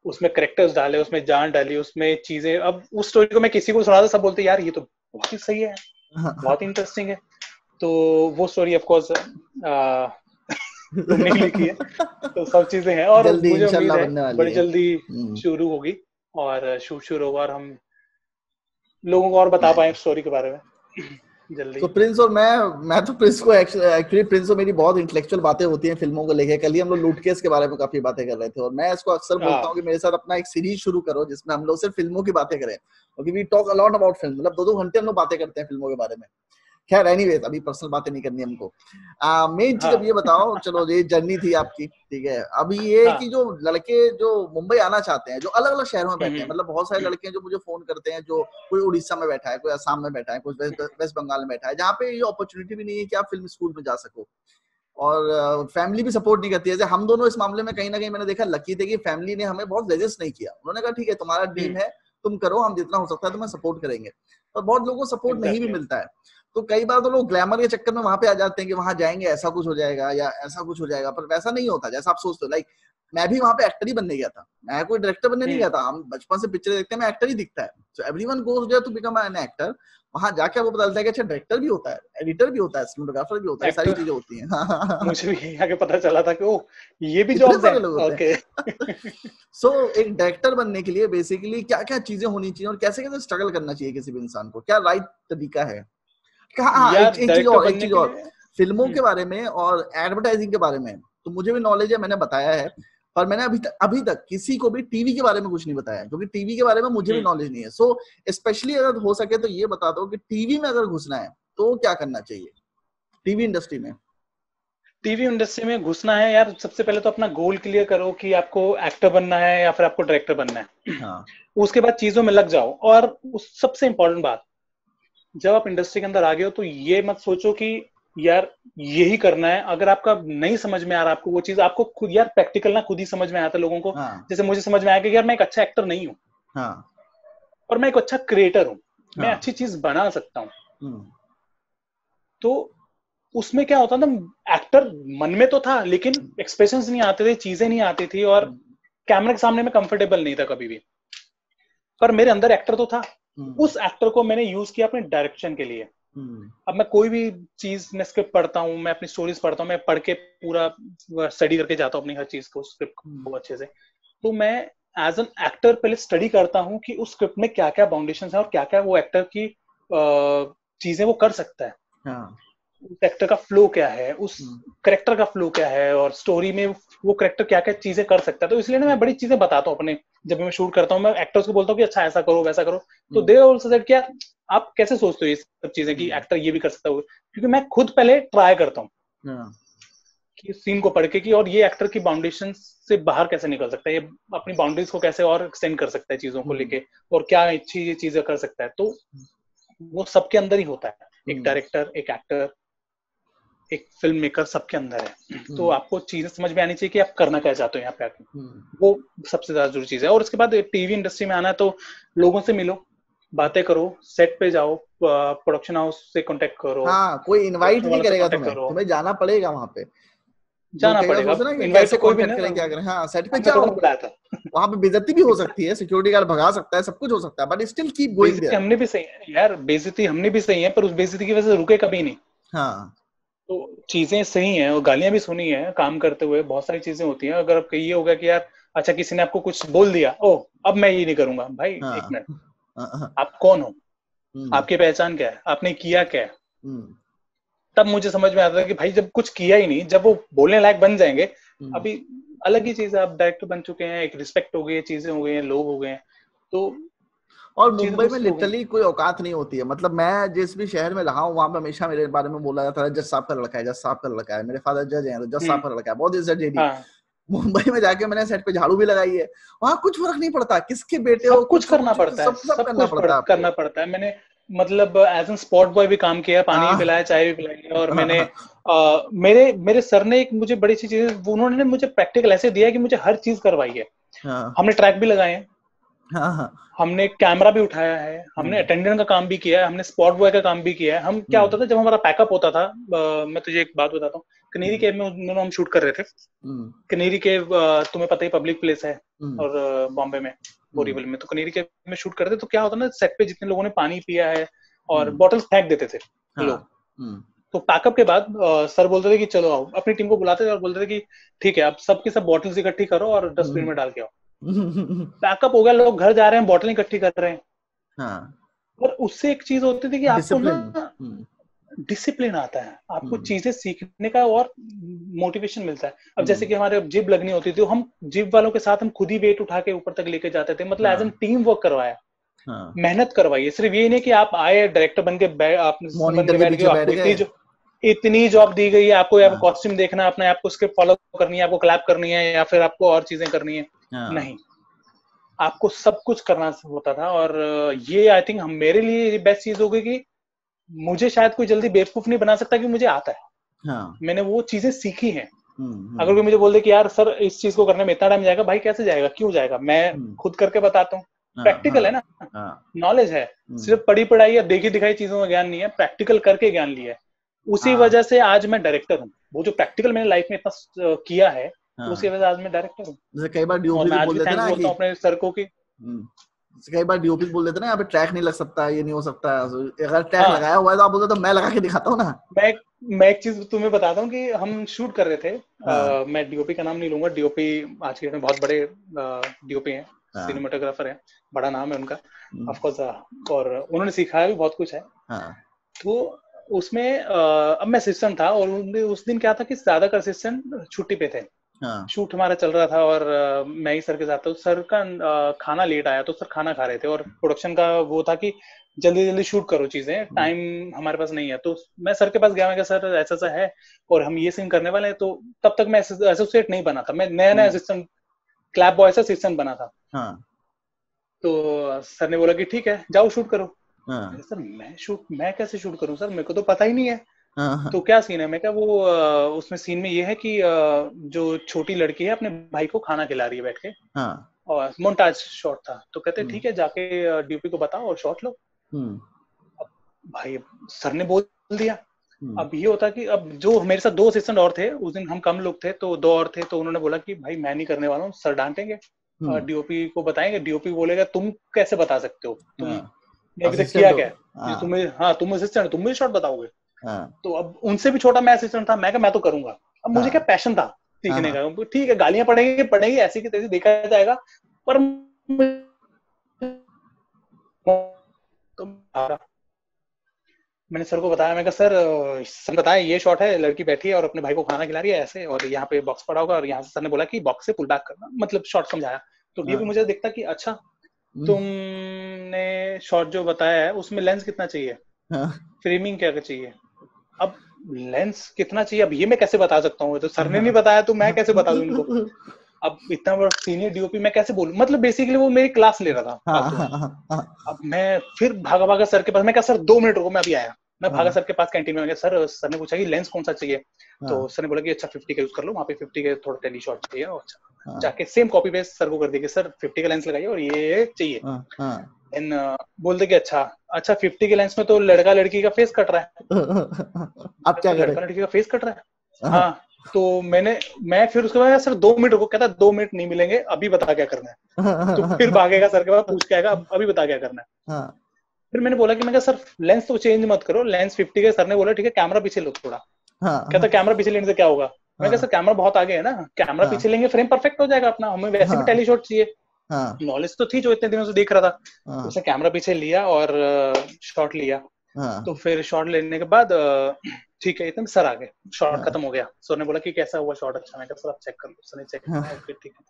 उसमें करेक्टर्स डाले उसमें जान डाली उसमें चीज़ें। अब उस स्टोरी को मैं किसी को सुना था सब बोलते यार ये तो बहुत ही सही है। बहुत इंटरेस्टिंग है। तो वो स्टोरी ऑफ़ कोर्स तुमने लिखी है। तो सब चीज़ें हैं और मुझे उम्मीद है बड़ी जल्दी हम्म। शुरू होगी और शुरू शुरू होगा और हम लोगों को और बता पाए स्टोरी के बारे में। जल्दी। तो प्रिंस और मैं मैं तो प्रिंस को एक्चुअली प्रिंस और मेरी बहुत इंटेलेक्चुअल बातें होती हैं फ़िल्मों को लेके कल ही हम लोग लूट केस के बारे में काफ़ी बातें कर रहे थे। और मैं इसको अक्सर बोलता हाँ। हूँ कि मेरे साथ अपना एक सीरीज़ शुरू करो जिसमें हम लोग सिर्फ़ फ़िल्मों की बातें करें। क्योंकि we talk a lot about film मतलब दो दो घंटे हम लोग बातें करते हैं फ़िल्मों के बारे में। खैर एनीवेज अभी पर्सनल बातें नहीं करनी हमको मेन चीज़ हाँ। अब ये बताओ चलो ये जर्नी थी आपकी ठीक है अभी ये हाँ। कि जो लड़के जो मुंबई आना चाहते हैं जो अलग अलग शहरों में बैठे हैं। मतलब बहुत सारे लड़के हैं जो मुझे फ़ोन करते हैं जो कोई उड़ीसा में बैठा है कोई असम में बैठा है कोई वेस्ट बंगाल में बैठा है जहाँ पे ये अपॉर्चुनिटी भी नहीं है कि आप फ़िल्म स्कूल में जा सको और फैमिली भी सपोर्ट नहीं करती है जैसे हम दोनों इस मामले में कहीं ना कहीं मैंने देखा लकी थे कि फैमिली ने हमें बहुत रेजिस्ट नहीं किया उन्होंने कहा ठीक है तुम्हारा ड्रीम हम्म। है तुम करो हम जितना हो सकता है तुम्हें सपोर्ट करेंगे और बहुत लोगों को सपोर्ट नहीं भी मिलता है तो कई बार तो लोग ग्लैमर के चक्कर में वहाँ पे आ जाते हैं कि वहाँ जाएँगे ऐसा कुछ हो जाएगा या ऐसा कुछ हो जाएगा पर वैसा नहीं होता जैसा आप सोचते हो। लाइक मैं भी वहाँ पे एक्टर ही बनने गया था। मैं कोई डायरेक्टर बनने नहीं। गया था। हम बचपन से पिक्चर देखते हैं मैं एक्टर ही दिखता है। So everyone goes there to become an actor वहाँ जाके आपको पता चलता है कि अच्छा डायरेक्टर भी होता है एडिटर भी होता है सिनेमाटोग्राफर भी होता है सारी चीज़ें होती हैं। मुझे भी आगे पता चला था कि ओ ये भी सारे लोग ओके सो एक डायरेक्टर बनने के लिए बेसिकली क्या क्या चीज़ें होनी चाहिए और कैसे कैसे स्ट्रगल करना चाहिए किसी भी इंसान को? क्या राइट तरीका है? हाँ हाँ, एक, एक चीज़ और एक चीज़ और। फ़िल्मों के हम्म। बारे में और एडवर्टाइजिंग के बारे में तो मुझे भी नॉलेज है मैंने बताया है पर मैंने अभी तक अभी तक किसी को भी टीवी के बारे में कुछ नहीं बताया क्योंकि टीवी के बारे में मुझे भी हम्म। नॉलेज नहीं है। सो स्पेशली अगर हो सके तो ये बता दो कि टीवी में अगर घुसना है तो क्या करना चाहिए? टीवी इंडस्ट्री में। टीवी इंडस्ट्री में घुसना है यार सबसे पहले तो अपना गोल क्लियर करो कि आपको एक्टर बनना है या फिर आपको डायरेक्टर बनना है। हाँ। उसके बाद चीज़ों में लग जाओ और उस सबसे इम्पोर्टेंट बात जब आप इंडस्ट्री के अंदर आ गए हो तो ये मत सोचो कि यार यही करना है। अगर आपका नहीं समझ में आ रहा आपको वो चीज़ आपको खुद यार प्रैक्टिकल ना खुद ही समझ में आता है लोगों को। हाँ। जैसे मुझे समझ में आया कि यार मैं एक अच्छा एक्टर नहीं हूँ। हाँ। और मैं एक अच्छा क्रिएटर हूँ। हाँ. मैं। अच्छी चीज़ बना सकता हूँ। हम्म, तो उसमें क्या होता ना एक्टर मन में तो था लेकिन एक्सप्रेशन नहीं आते थे चीज़ें नहीं आती थी और कैमरे के सामने में कंफर्टेबल नहीं था कभी भी। पर मेरे अंदर एक्टर तो था। हम्म, उस एक्टर को मैंने यूज़ किया अपने डायरेक्शन के लिए। हम्म, अब मैं कोई भी चीज़ मैं स्क्रिप्ट पढ़ता हूँ मैं अपनी स्टोरीज पढ़ता हूँ मैं पढ़ के पूरा स्टडी करके जाता हूँ अपनी हर चीज़ को स्क्रिप्ट को अच्छे से। तो मैं एज एन एक्टर पहले स्टडी करता हूँ कि उस स्क्रिप्ट में क्या क्या बाउंडेशन है और क्या क्या वो एक्टर की चीज़ें वो कर सकता है। उस एक्टर का फ्लो क्या है उस हम्म, करेक्टर का फ्लो क्या है और स्टोरी में वो करेक्टर क्या क्या चीज़ें कर सकता है। तो इसलिए ना मैं बड़ी चीज़ें बताता हूँ अपने जब मैं शूट करता हूँ मैं एक्टर्स को बोलता हूँ कि अच्छा ऐसा करो वैसा करो। तो हम्म, दे ऑल्सो सेड क्या आप कैसे सोचते हो ये सब चीज़ें कि हम्म। एक्टर ये भी कर सकता है क्योंकि मैं खुद पहले ट्राई करता हूँ। हाँ, कि सीन को पढ़ के कि और ये एक्टर की बाउंडेशन से बाहर कैसे निकल सकता है ये अपनी बाउंड्रीज को कैसे और एक्सटेंड कर सकता है चीज़ों को हम्म। लेके और क्या अच्छी ये चीज़ें कर सकता है। तो वो सबके अंदर ही होता है। एक हम्म। डायरेक्टर एक एक्टर एक फ़िल्म मेकर सबके अंदर है। तो हम्म। आपको चीज़ें समझ में आनी चाहिए कि आप करना क्या चाहते हो यहाँ पे आके। हम्म, वो सबसे ज़्यादा ज़रूरी चीज़ है। और उसके बाद टीवी इंडस्ट्री में आना है तो लोगों से मिलो बातें करो सेट पे जाओ प्रोडक्शन हाउस से कांटेक्ट करो। हाँ कोई इनवाइट नहीं करेगा तुम्हें। करो। तुम्हें जाना पड़ेगा वहाँ पे। जाना पड़ेगा। इनवाइट तो कोई भी नहीं क्या करें हाँ सेट पे हमने तो जाओ। बुलाया था। वहाँ पे बेइज्जती भी हो सकती है सिक्योरिटी गार्ड भगा सकता है सब कुछ हो सकता है बट स्टिल कीप गोइंग हमने भी सही है। यार बेइज्जती हमने भी सही है पर उस बेइज्जती की वजह से रुके कभी नहीं। हाँ। तो चीज़ें सही हैं और गालियाँ भी सुनी है काम करते हुए बहुत सारी चीज़ें होती हैं। अगर आपका ये होगा कि यार अच्छा किसी ने आपको कुछ बोल दिया ओ अब मैं ये नहीं करूँगा। भाई हाँ। एक मिनट। हाँ, हाँ, आप कौन हो? हम्म, आपकी पहचान क्या है? आपने किया क्या है? हम्म, तब मुझे समझ में आता है कि भाई जब कुछ किया ही नहीं जब वो बोलने लायक बन जाएँगे हम्म, अभी अलग ही चीज़ है आप डायरेक्टर बन चुके हैं एक रिस्पेक्ट हो गई है चीज़ें हो गई हैं लोग हो गए हैं। तो और मुंबई में हो। लिटरली कोई औकात नहीं होती है। मतलब मैं जिस भी शहर में रहा हूँ वहाँ पे हमेशा मेरे बारे में बोला जाता है जज साहब का लड़का है जज साहब का लड़का है मेरे फादर जज हैं तो जज साहब का लड़का है बहुत इज़्ज़त दे हाँ। मुंबई में जाके मैंने सेट पे झाड़ू भी लगाई है। वहाँ कुछ फ़र्क नहीं पड़ता किसके बेटे हो कुछ करना पड़ता है सब करना पड़ता है करना पड़ता है। मैंने मतलब एज एन स्पॉट बॉय भी काम किया पानी भी हाँ। पिलाया चाय भी पिलाई और मैंने अ, मेरे मेरे सर ने एक मुझे बड़ी सी चीज़ उन्होंने मुझे प्रैक्टिकल ऐसे दिया कि मुझे हर चीज़ करवाई है। हाँ, हमने ट्रैक भी लगाए हैं हाँ, हाँ, हमने कैमरा भी उठाया है हमने हम्म। अटेंडेंट का काम भी किया है हमने स्पॉट बॉय का काम भी किया है। हम क्या हम्म। होता था जब हमारा पैकअप होता था मैं तुझे एक बात बताता हूँ। कनेरी केव में उन दिनों हम शूट कर रहे थे। हम्म, कनेरी केव तुम्हें पता ही पब्लिक प्लेस है हम्म, और बॉम्बे में बोरीवल में। तो कनेरी केव में शूट करते तो क्या होता ना सेट पे जितने लोगों ने पानी पिया है और हम्म। बॉटल्स फेंक देते थे हाँ, लोग। हम्म, तो पैकअप के बाद सर बोलते थे कि चलो आओ अपनी टीम को बुलाते थे और बोलते थे कि ठीक है आप सबके सब बॉटल्स इकट्ठी करो और डस्टबिन में डाल के आओ। पैकअप हो गया लोग घर जा रहे हैं बॉटल इकट्ठी कर रहे हैं। हाँ, और उससे एक चीज़ होती थी कि आपको ना हम्म, डिसिप्लिन आता है। आपको हम्म। चीज़ें सीखने का और मोटिवेशन मिलता है। अब जैसे हम्म। कि हमारे जिब लगनी होती थी तो हम जिब वालों के साथ हम खुद ही वेट उठा के ऊपर तक लेके जाते थे। मतलब एज एन। टीम वर्क करवाया। हाँ, मेहनत करवाई। सिर्फ़ ये नहीं कि आप आए डायरेक्टर बन के के के बैठ गए इतनी जॉब दी गई है आपको या हाँ। कॉस्ट्यूम देखना अपने आपको स्क्रिप्ट फॉलो करनी है आपको क्लैप करनी है या फिर आपको और चीज़ें करनी है। हाँ, नहीं। आपको सब कुछ करना होता था और ये आई थिंक हम मेरे लिए बेस्ट चीज़ हो गई कि मुझे शायद कोई जल्दी बेवकूफ़ नहीं बना सकता कि मुझे आता है। हाँ, मैंने वो चीज़ें सीखी हैं। हम्म, अगर कोई मुझे बोल दे कि यार सर इस चीज़ को करने में इतना टाइम जाएगा भाई कैसे जाएगा क्यों जाएगा? मैं हम्म। खुद करके बताता हूँ। प्रैक्टिकल है। ना? हाँ, नॉलेज है। हम्म, सिर्फ़ पढ़ी पढ़ाई या देखी दिखाई चीज़ों का ज्ञान नहीं है प्रैक्टिकल करके ज्ञान लिया है। उसी हाँ। वजह से आज मैं डायरेक्टर हूँ वो जो प्रैक्टिकल मैंने लाइफ में इतना किया है हाँ। उसकी वजह से आज मैं डायरेक्टर हूँ जैसे कई बार डीओपी बोल देते ना कि अपने सर को कि हम्म। कई बार डीओपी बोल देते ना यहाँ पे ट्रैक नहीं लग सकता ये नहीं हो सकता अगर ट्रैक हाँ। लगाया हुआ है तो आप बोलते तो मैं लगा के दिखाता हूँ ना मैं मैं एक चीज़ तुम्हें बताता हूँ कि हम शूट कर रहे थे हाँ। आ, मैं डीओपी का नाम नहीं लूँगा डीओपी आज के में बहुत बड़े डीओपी हैं हाँ। सिनेमाटोग्राफर है बड़ा नाम है उनका ऑफकोर्स हम्म। और उन्होंने सिखाया भी बहुत कुछ है हाँ। तो उसमें अब मैं असिस्टेंट था और उस दिन क्या था कि ज़्यादातर असिस्टेंट छुट्टी पे थे। हाँ. शूट हमारा चल रहा था और मैं ही सर के साथ था। सर का खाना लेट आया तो सर खाना खा रहे थे और प्रोडक्शन का वो था कि जल्दी जल्दी शूट करो चीज़ें टाइम हम्म। हमारे पास नहीं है। तो मैं सर के पास गया मैं सर ऐसा ऐसा है और हम ये सीन करने वाले हैं। तो तब तक मैं एसोसिएट नहीं बना था। मैं नया नया असिस्टेंट क्लैब बॉय से असिस्टेंट बना था। हाँ. तो सर ने बोला कि ठीक है जाओ शूट करो। हाँ. सर मैं शूट मैं कैसे शूट करूँ सर मेरे को तो पता ही नहीं है हाँ। तो क्या सीन है मैं क्या वो उसमें सीन में ये है कि जो छोटी लड़की है अपने भाई को खाना खिला रही है बैठ के हाँ. और मोन्टाज शॉट था तो कहते हम्म। ठीक है जाके डीपी को बताओ और शॉट लो हम्म। अब भाई सर ने बोल दिया हम्म। अब ये होता कि अब जो मेरे साथ दो असिस्टेंट और थे उस दिन हम कम लोग थे तो दो और थे तो उन्होंने बोला कि भाई मैं नहीं करने वाला हूँ सर डांटेंगे डीओपी को बताएँगे डीओपी बोलेगा तुम कैसे बता सकते हो तुम हाँ। किया क्या हाँ। तुम्हें हाँ तुम असिस्टेंट तुम भी शॉट बताओगे हाँ. तो अब उनसे भी छोटा मैं असिस्टेंट था मैं क्या मैं तो करूँगा अब मुझे हाँ. क्या पैशन था सीखने हाँ. का ठीक है गालियाँ पड़ेगी पड़ेगी ऐसी की तैसी देखा जाएगा पर तो मैंने सर को बताया मैं कहा सर सर बताया ये शॉट है लड़की बैठी है और अपने भाई को खाना खिला रही है ऐसे और यहाँ पे बॉक्स पड़ा होगा और यहाँ से सर ने बोला कि बॉक्स से पुल बैक करना मतलब शॉट समझाया तो ये भी मुझे दिखता कि अच्छा हम्म। तुमने शॉट जो बताया है उसमें लेंस कितना चाहिए? फ्रेमिंग क्या चाहिए? अब लेंस कितना चाहिए? अब ये मैं कैसे बता सकता हूँ? तो सर ने नहीं बताया तो मैं कैसे बता दूँ उनको अब इतना बड़ा सीनियर डीओपी मैं कैसे बोलूँ? मतलब बेसिकली वो मेरी क्लास ले रहा था। हाँ, हाँ, हाँ, अब मैं फिर भागा भागा सर के पास मैं क्या सर दो मिनट रुको मैं अभी आया। मैं भागा सर के पास कैंटीन में गया सर सर ने पूछा कि लेंस कौन सा चाहिए? तो सर ने बोला कि अच्छा फिफ्टी का यूज़ कर लो वहाँ पे फिफ्टी के थोड़ा टेली शॉट चाहिए अच्छा। जाके सेम कॉपी पेस्ट सर को कर दिया सर फिफ्टी का लेंस लगाइए और ये चाहिए। इन बोलते कि अच्छा अच्छा फिफ्टी के लेंस में तो लड़का लड़की का फेस कट रहा है। अब क्या लड़का लड़की का फेस कट रहा है। हाँ। तो मैंने मैं फिर उसके बाद सर दो मिनट को कहता दो मिनट नहीं मिलेंगे अभी बता क्या करना है। तो फिर भागेगा सर के पास पूछ के आएगा अभी बता क्या करना है? हाँ। फिर मैंने बोला कि मैं सर लेंस तो चेंज मत करो लेंस फिफ्टी के सर ने बोला ठीक है कैमरा पीछे लो थोड़ा। हाँ, कहता कैमरा पीछे लेने से क्या होगा? मैं कहा सर कैमरा बहुत आगे है ना कैमरा पीछे लेंगे फ्रेम परफेक्ट हो जाएगा अपना हमें वैसे भी टेलीशॉट चाहिए। नॉलेज हाँ। तो थी जो इतने दिनों से देख रहा था। हाँ. उसने कैमरा पीछे लिया और शॉट लिया। हाँ. तो फिर शॉट लेने के बाद ठीक है इतने सर आ गए। शॉट. खत्म हो गया। सर ने बोला कि कैसा हुआ शॉट अच्छा मैं सर आप चेक कर लो। सर ने चेक. फिर ठीक है।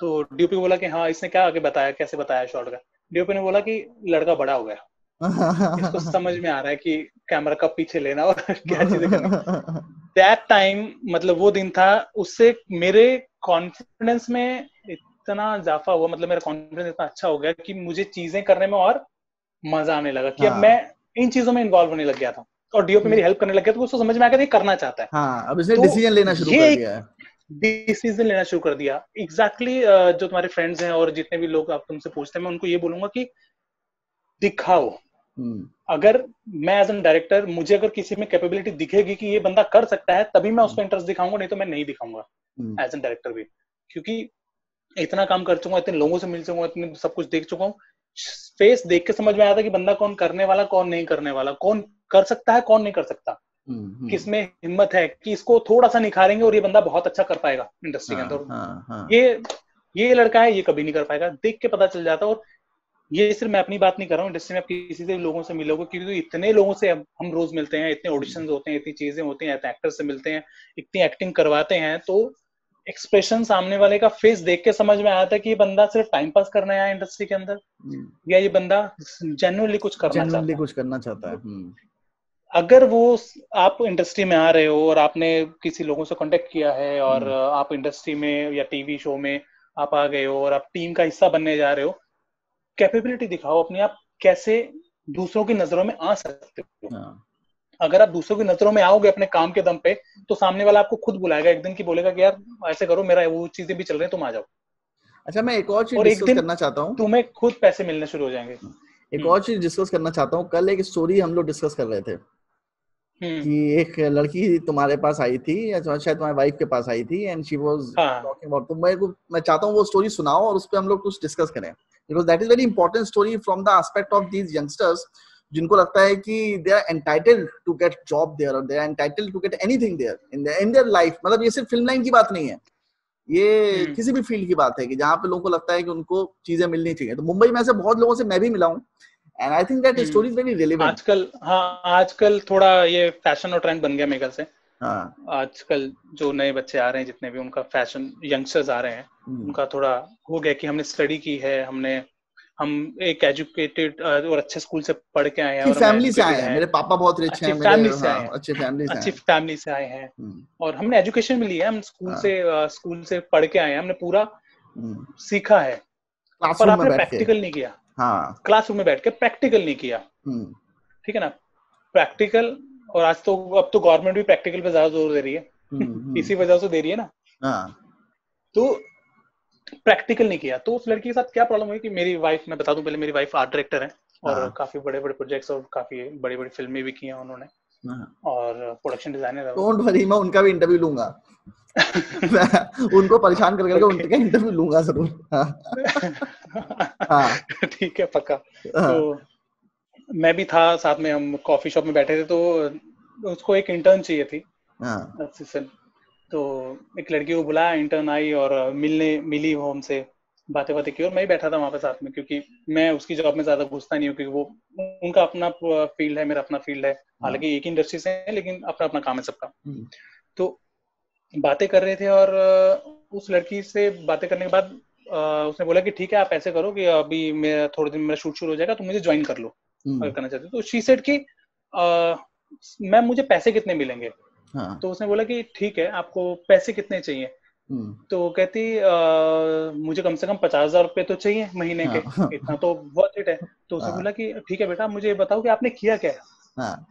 तो डीओपी बोला कि हाँ इसने क्या आगे बताया? कैसे बताया शॉट का? डीओपी ने बोला कि लड़का बड़ा हो गया। इसको समझ में आ रहा है कि कैमरा कब पीछे लेना और क्या चीज़ें करना। दैट टाइम मतलब वो दिन था उससे मेरे कॉन्फिडेंस में इतना इजाफा हुआ मतलब मेरा कॉन्फिडेंस इतना अच्छा हो गया कि मुझे चीज़ें करने में और मज़ा आने लगा कि हाँ. अब मैं इन चीज़ों में इन्वॉल्व होने लग गया था। और डीओ पे मेरी हेल्प करने लग गया तो उसको समझ में आ गया करना चाहता है। हाँ, अब इसने तो डिसीज़न लेना शुरू कर दिया है। डिसीज़न लेना शुरू कर दिया। एग्जैक्टली exactly, uh, जो तुम्हारे फ्रेंड्स हैं और जितने भी लोग आप तुमसे पूछते हैं मैं उनको ये बोलूँगा कि दिखाओ। हम्म। अगर मैं एज एन डायरेक्टर मुझे अगर किसी में कैपेबिलिटी दिखेगी कि ये बंदा कर सकता है तभी मैं उसको इंटरेस्ट दिखाऊँगा नहीं तो मैं नहीं दिखाऊँगा एज एन डायरेक्टर भी। क्योंकि इतना काम कर चुका हूँ इतने लोगों से मिल चुका हूँ इतने सब कुछ देख चुका हूँ। फेस देख के समझ में आया था कि बंदा कौन करने वाला कौन नहीं करने वाला कौन कर सकता है कौन नहीं कर सकता। हम्म, हम्म। किसमें हिम्मत है कि इसको थोड़ा सा निखारेंगे और ये बंदा बहुत अच्छा कर पाएगा इंडस्ट्री के हाँ, अंदर। हाँ, हाँ, ये ये लड़का है ये कभी नहीं कर पाएगा। देख के पता चल जाता और ये सिर्फ़ मैं अपनी बात नहीं कर रहा हूँ इंडस्ट्री में आप किसी से लोगों से मिलोगे क्योंकि इतने लोगों से हम रोज मिलते हैं इतने ऑडिशन होते हैं इतनी चीज़ें होती हैं एक्टर से मिलते हैं इतनी एक्टिंग करवाते हैं तो एक्सप्रेशन सामने वाले का फेस देख के समझ में आया था कि ये बंदा सिर्फ़ टाइम पास करने आया इंडस्ट्री के अंदर हम्म। या ये बंदा जेन्युइनली कुछ करना चाहता है कुछ करना चाहता है हम्म। अगर वो आप इंडस्ट्री में आ रहे हो और आपने किसी लोगों से कांटेक्ट किया है और हम्म। आप इंडस्ट्री में या टीवी शो में आप आ गए हो और आप टीम का हिस्सा बनने जा रहे हो कैपेबिलिटी दिखाओ अपने आप कैसे दूसरों की नज़रों में आ सकते हो हाँ। अगर आप दूसरों की नज़रों में आओगे अपने काम के दम पे तो सामने वाला आपको खुद बुलाएगा एक दिन की बोलेगा कि यार ऐसे करो मेरा वो चीज़ें भी चल रही है तुम आ जाओ। अच्छा मैं एक और चीज़ डिस्कस करना चाहता हूँ। तुम्हें खुद पैसे मिलने शुरू हो जाएँगे। एक और चीज़ डिस्कस करना चाहता हूँ। कल एक स्टोरी हम लोग डिस्कस कर रहे थे हम्म। कि एक लड़की तुम्हारे पास आई थी या शायद तुम्हारे वाइफ के पास आई थी and she was talking about तो मैं मैं चाहता हूँ वो स्टोरी सुनाओ और उस पर हम लोग कुछ डिस्कस करें। Because that is very important story from the aspect of these youngsters जिनको लगता है कि they are entitled to get job there और they are entitled to get anything there in in their life मतलब ये सिर्फ़ फ़िल्म लाइन की बात नहीं है। ये hmm. किसी भी फ़ील्ड की बात है कि जहाँ पे लोगों को लगता है कि उनको चीज़ें मिलनी चाहिए। तो मुंबई में ऐसे बहुत लोगों से मैं भी मिला हूँ। And I think that story is very relevant आजकल हाँ आजकल थोड़ा ये फ़ैशन और ट्रेंड बन गया मेरे से। हाँ। आजकल जो नए बच्चे आ रहे हैं जितने भी उनका फ़ैशन यंगस्टर्स आ रहे हैं hmm. उनका थोड़ा हो गया कि हमने स्टडी की है हमने हम एक एजुकेटेड और अच्छे स्कूल से पढ़ के आए हैं और फैमिली से आए हैं। मेरे पापा बहुत रिच हैं फैमिली से आए हैं अच्छी फैमिली से अच्छी फैमिली से आए हैं। हम्म। और हमने एजुकेशन भी लिया है हम स्कूल हाँ। से स्कूल से पढ़ के आए हैं। हमने पूरा हम्म। सीखा है पर आपने प्रैक्टिकल नहीं किया। हाँ। क्लासरूम में बैठ के प्रैक्टिकल नहीं किया। हम्म। ठीक है ना? प्रैक्टिकल और आज तो अब तो गवर्नमेंट भी प्रैक्टिकल पे ज़्यादा ज़ोर दे रही है। इसी वजह से दे रही है ना? हाँ। तो प्रैक्टिकल नहीं किया। तो उस लड़की के साथ क्या प्रॉब्लम हुई कि मेरी वाइफ मैं बता दूँ पहले मेरी वाइफ आर्ट डायरेक्टर है और हाँ. काफ़ी बड़े बड़े प्रोजेक्ट्स और काफ़ी बड़ी बड़ी फ़िल्में भी की हैं उन्होंने। हाँ. और प्रोडक्शन डिज़ाइनर डोंट वरी मैं उनका भी इंटरव्यू लूँगा। उनको परेशान कर करके उनका इंटरव्यू लूँगा ज़रूर। हाँ। ठीक है पक्का। तो मैं भी था साथ में हम कॉफ़ी शॉप में बैठे थे तो उसको एक इंटर्न चाहिए थी। असिस्टेंट तो एक लड़की को बुलाया इंटर्न आई और मिलने मिली वो हमसे बातें बातें की और मैं ही बैठा था वहाँ पे साथ में क्योंकि मैं उसकी जॉब में ज़्यादा घुसता नहीं हूँ क्योंकि वो उनका अपना फ़ील्ड है मेरा अपना फ़ील्ड है हाँ। हालाँकि एक इंडस्ट्री से है लेकिन अपना अपना काम है सबका हम्म। तो बातें कर रहे थे और उस लड़की से बातें करने के बाद उसने बोला कि ठीक है आप ऐसे करो कि अभी मेरा थोड़े दिन मेरा शूट शुरू हो जाएगा तो मुझे ज्वाइन कर लो हम्म। अगर करना चाहते तो शी की मैम मुझे पैसे कितने मिलेंगे हाँ. तो उसने बोला कि ठीक है आपको पैसे कितने चाहिए? हम्म। तो कहती आ, मुझे कम से कम पचास हज़ार रुपए तो चाहिए महीने हाँ, के हाँ, इतना तो वर्थ इट है। तो उसने हाँ, बोला कि ठीक है बेटा मुझे बताओ कि आपने किया क्या हाँ,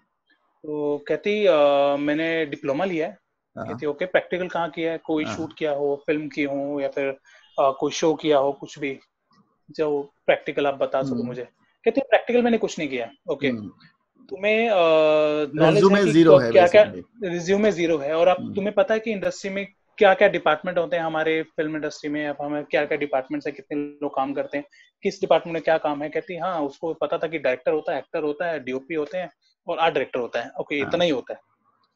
तो कहती आ, मैंने डिप्लोमा लिया है। कहती ओके प्रैक्टिकल कहाँ किया है? कोई शूट किया हो फ़िल्म की हो या फिर आ, कोई शो किया हो कुछ भी? जो प्रैक्टिकल आप बता सको हम्म। मुझे। कहती प्रैक्टिकल मैंने कुछ नहीं किया ओके। हम्म। तुम्हें नॉलेज ज़ीरो है क्या क्या रिज्यूमे ज़ीरो है और अब हम्म। तुम्हें पता है कि इंडस्ट्री में क्या क्या डिपार्टमेंट होते हैं हमारे फ़िल्म इंडस्ट्री में अब हमें क्या क्या डिपार्टमेंट है कितने लोग काम करते हैं किस डिपार्टमेंट में क्या काम है कहती है हाँ उसको पता था कि डायरेक्टर होता है एक्टर होता है डीओपी होते हैं और आर्ट डायरेक्टर होता है ओके हाँ। इतना ही होता है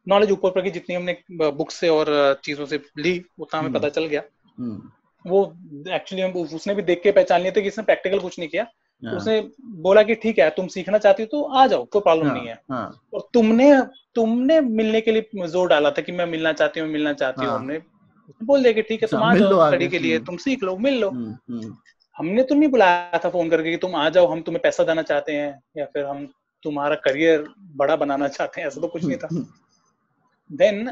नॉलेज ऊपर पर की जितनी हमने बुक से और चीज़ों से ली उतना हमें हम्म। पता चल गया हम्म। वो एक्चुअली उसने भी देख के पहचान लिया था कि इसने प्रैक्टिकल कुछ नहीं किया हाँ। उसने बोला कि ठीक है तुम सीखना चाहती हो तो आ जाओ कोई प्रॉब्लम हाँ, नहीं है हाँ. और तुमने तुमने मिलने के लिए ज़ोर डाला था कि मैं मिलना चाहती हूँ मिलना चाहती हूँ हमने बोल दिया कि ठीक है तुम आ जाओ स्टडी के लिए तुम सीख लो मिल लो हम्म, हम्म। हमने तो नहीं बुलाया था फ़ोन करके कि तुम आ जाओ हम तुम्हें पैसा देना चाहते हैं या फिर हम तुम्हारा करियर बड़ा बनाना चाहते हैं ऐसा तो कुछ नहीं था देन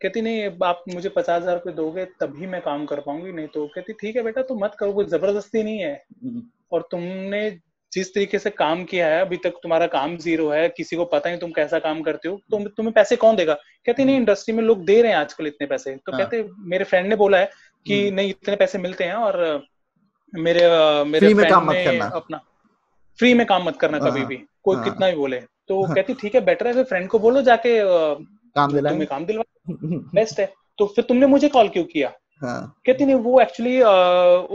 कहती नहीं आप मुझे पचास हज़ार रुपये दोगे तभी मैं काम कर पाऊँगी नहीं तो कहती ठीक है बेटा तो मत करो कोई ज़बरदस्ती नहीं है हम्म। और तुमने जिस तरीके से काम किया है अभी तक तुम्हारा काम ज़ीरो है किसी को पता नहीं तुम कैसा काम करते हो तो तुम्हें पैसे कौन देगा? कहते नहीं इंडस्ट्री में लोग दे रहे हैं आजकल इतने पैसे। तो हाँ. कहते मेरे फ्रेंड ने बोला है कि हम्म। नहीं इतने पैसे मिलते हैं और मेरे मेरे फ्रेंड काम ने करना। अपना फ्री में काम मत करना कभी हाँ, भी कोई हाँ। कितना भी बोले। तो कहती ठीक है बेटर है फ्रेंड को बोलो जाके काम दिला काम दिलवा बेस्ट है। तो फिर तुमने मुझे कॉल क्यों किया? हाँ. कहती नहीं वो एक्चुअली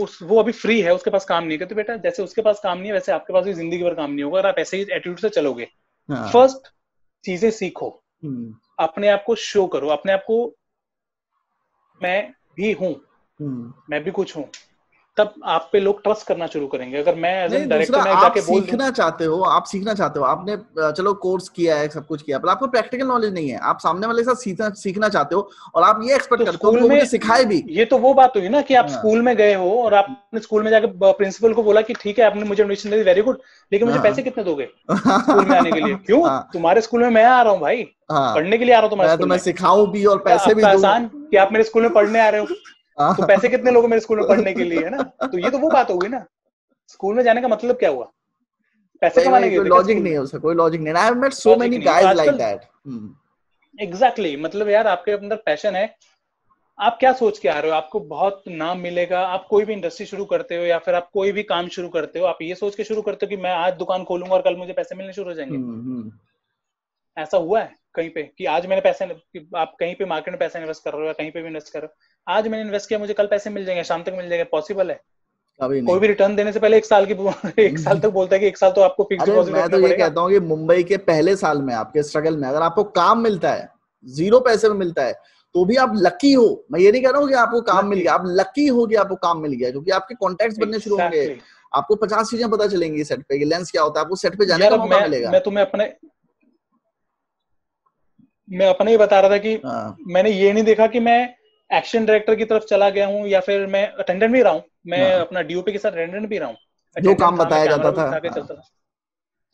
उस वो अभी फ्री है उसके पास काम नहीं है कहते बेटा जैसे उसके पास काम नहीं है वैसे आपके पास भी ज़िंदगी भर काम नहीं होगा अगर आप ऐसे ही एटीट्यूड से चलोगे हाँ. फ़र्स्ट चीज़ें सीखो हम्म। अपने आप को शो करो अपने आप को मैं भी हूँ हम्म। मैं भी कुछ हूँ तब आप पे लोग ट्रस्ट करना शुरू करेंगे। अगर मैं एज एन डायरेक्टर में जाके बोल सीखना चाहते हो आप सीखना चाहते हो। आपने चलो कोर्स किया है सब कुछ किया पर आपको प्रैक्टिकल नॉलेज नहीं है। आप सामने वाले के साथ सीखना सीखना चाहते हो और आप ये एक्सपेक्ट तो करते हो कि सिखाए भी। ये तो वो बात हुई ना कि आप हाँ। स्कूल में गए हो और आपने स्कूल में जाके प्रिंसिपल को बोला कि ठीक है आपने मुझे एडमिशन दी वेरी गुड लेकिन मुझे हाँ। पैसे कितने दोगे स्कूल में आने के लिए? क्यों? हाँ। तुम्हारे स्कूल में मैं आ रहा हूँ भाई। पढ़ने के लिए आ रहा हूँ तुम्हारे तो मैं। सिखाऊं भी और पैसे भी आसान कि आप मेरे स्कूल में पढ़ने आ रहे हो हाँ। तो पैसे कितने लोग मेरे स्कूल में पढ़ने के लिए है ना? तो ये तो वो बात होगी ना। स्कूल में जाने का मतलब क्या हुआ? पैसे कमाने के लॉजिक नहीं है उसका कोई लॉजिक नहीं I have met so many guys like that exactly मतलब यार आपके अंदर पैशन है। आप क्या सोच के आ रहे हो? आपको बहुत नाम मिलेगा। आप कोई भी इंडस्ट्री शुरू करते हो या फिर आप कोई भी काम शुरू करते हो आप ये सोच के शुरू करते हो कि मैं आज दुकान खोलूँगा और कल मुझे पैसे मिलने शुरू हो जाएँगे। हम्म, हम्म। ऐसा हुआ है कहीं पे कि आज मैंने पैसे आप कहीं पे मार्केट में पैसा इन्वेस्ट कर रहे हो या कहीं पे भी इन्वेस्ट कर रहे हो? आज मैंने इन्वेस्ट किया मुझे कल पैसे मिल जाएँगे शाम तक मिल जाएँगे पॉसिबल है? कोई भी रिटर्न देने से पहले एक साल की एक साल तक बोलता है कि एक साल तो आपको फिक्स डिपॉजिट मैं तो ये कहता हूँ कि मुंबई के पहले साल में आपके स्ट्रगल में अगर आपको काम मिलता है ज़ीरो पैसे में मिलता है तो भी आप लकी हो। मैं ये नहीं कह रहा हूँ कि आपको काम मिल गया आप लकी हो कि आपको काम मिल गया क्योंकि आपके कॉन्टेक्ट बनने शुरू होंगे। आपको पचास चीज़ें पता चलेंगी सेट पे लेंस क्या होता है आपको सेट पे जाने का मौका मिलेगा। मैं तुम्हें अपने मैं अपने ही बता रहा था कि हाँ। मैंने ये नहीं देखा कि मैं एक्शन डायरेक्टर की तरफ़ चला गया हूँ या फिर मैं अटेंडेंट भी रहा हूँ मैं हाँ। अपना डीओपी के साथ अटेंडेंट भी रहा हूँ जो काम बताया जाता था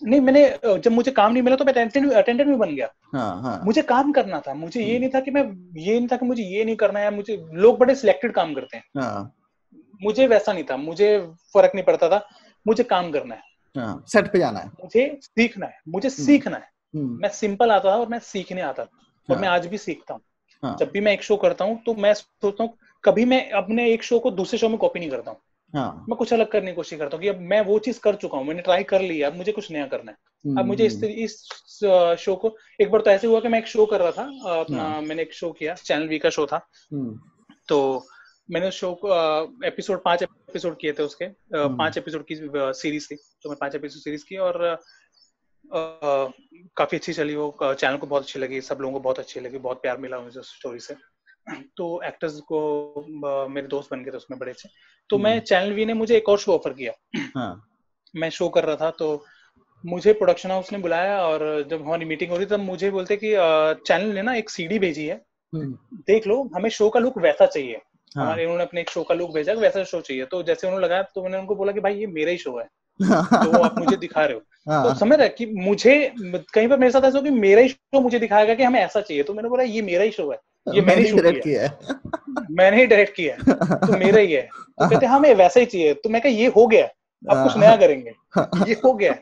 नहीं मैंने जब मुझे काम नहीं मिला तो मैं अटेंडेंट अटेंडेंट भी बन गया हाँ, हाँ. मुझे काम करना था मुझे ये। नहीं था कि मैं ये नहीं था कि मुझे ये नहीं करना है मुझे लोग बड़े सिलेक्टेड काम करते हैं हाँ. मुझे वैसा नहीं था मुझे फ़र्क नहीं पड़ता था मुझे काम करना है हाँ, सेट पे जाना है मुझे सीखना है मुझे हम्म। सीखना है हम्म। मैं सिंपल आता था और मैं सीखने आता था और हाँ। मैं आज भी सीखता हूँ हाँ। जब भी मैं एक शो करता हूँ तो मैं सोचता हूँ कभी मैं अपने एक शो को दूसरे शो में कॉपी नहीं करता हूँ हाँ. मैं कुछ अलग करने की कोशिश करता हूँ कि अब मैं वो चीज़ कर चुका हूँ मैंने ट्राई कर लिया अब मुझे कुछ नया करना है अब मुझे इस हम्म। इस शो को एक बार तो ऐसे हुआ कि मैं एक शो कर रहा था अपना हाँ. मैंने एक शो किया चैनल वी का शो था हम्म। तो मैंने शो को एपिसोड पाँच एपिसोड किए थे उसके हम्म। पाँच एपिसोड की सीरीज़ थी तो मैं पाँच एपिसोड सीरीज़ की और काफ़ी अच्छी चली वो चैनल को बहुत अच्छी लगी सब लोगों को बहुत अच्छी लगी बहुत प्यार मिला मुझे स्टोरी से तो एक्टर्स को मेरे दोस्त बन गए थे उसमें बड़े अच्छे तो मैं चैनल हम्म। वी ने मुझे एक और शो ऑफ़र किया हाँ. मैं शो कर रहा था तो मुझे प्रोडक्शन हाउस ने बुलाया और जब हमारी मीटिंग हो रही तब मुझे बोलते कि चैनल ने ना एक सीडी भेजी है हम्म। देख लो हमें शो का लुक वैसा चाहिए हाँ. हमारे उन्होंने अपने एक शो का लुक भेजा वैसा शो चाहिए तो जैसे उन्होंने लगाया तो मैंने उनको बोला कि भाई ये मेरा ही शो है तो आप मुझे दिखा रहे हो हाँ. तो समझ रहे कि मुझे कहीं पर मेरे साथ ऐसा हो कि मेरा ही शो मुझे दिखाएगा कि हमें ऐसा चाहिए। तो मैंने बोला ये मेरा ही शो है। ये मैंने ही डायरेक्ट किया है। मैंने ही डायरेक्ट किया है। तो मेरा ही है। तो कहते हमें वैसा ही चाहिए। तो मैं कहा ये हो गया अब कुछ नया करेंगे। ये हो गया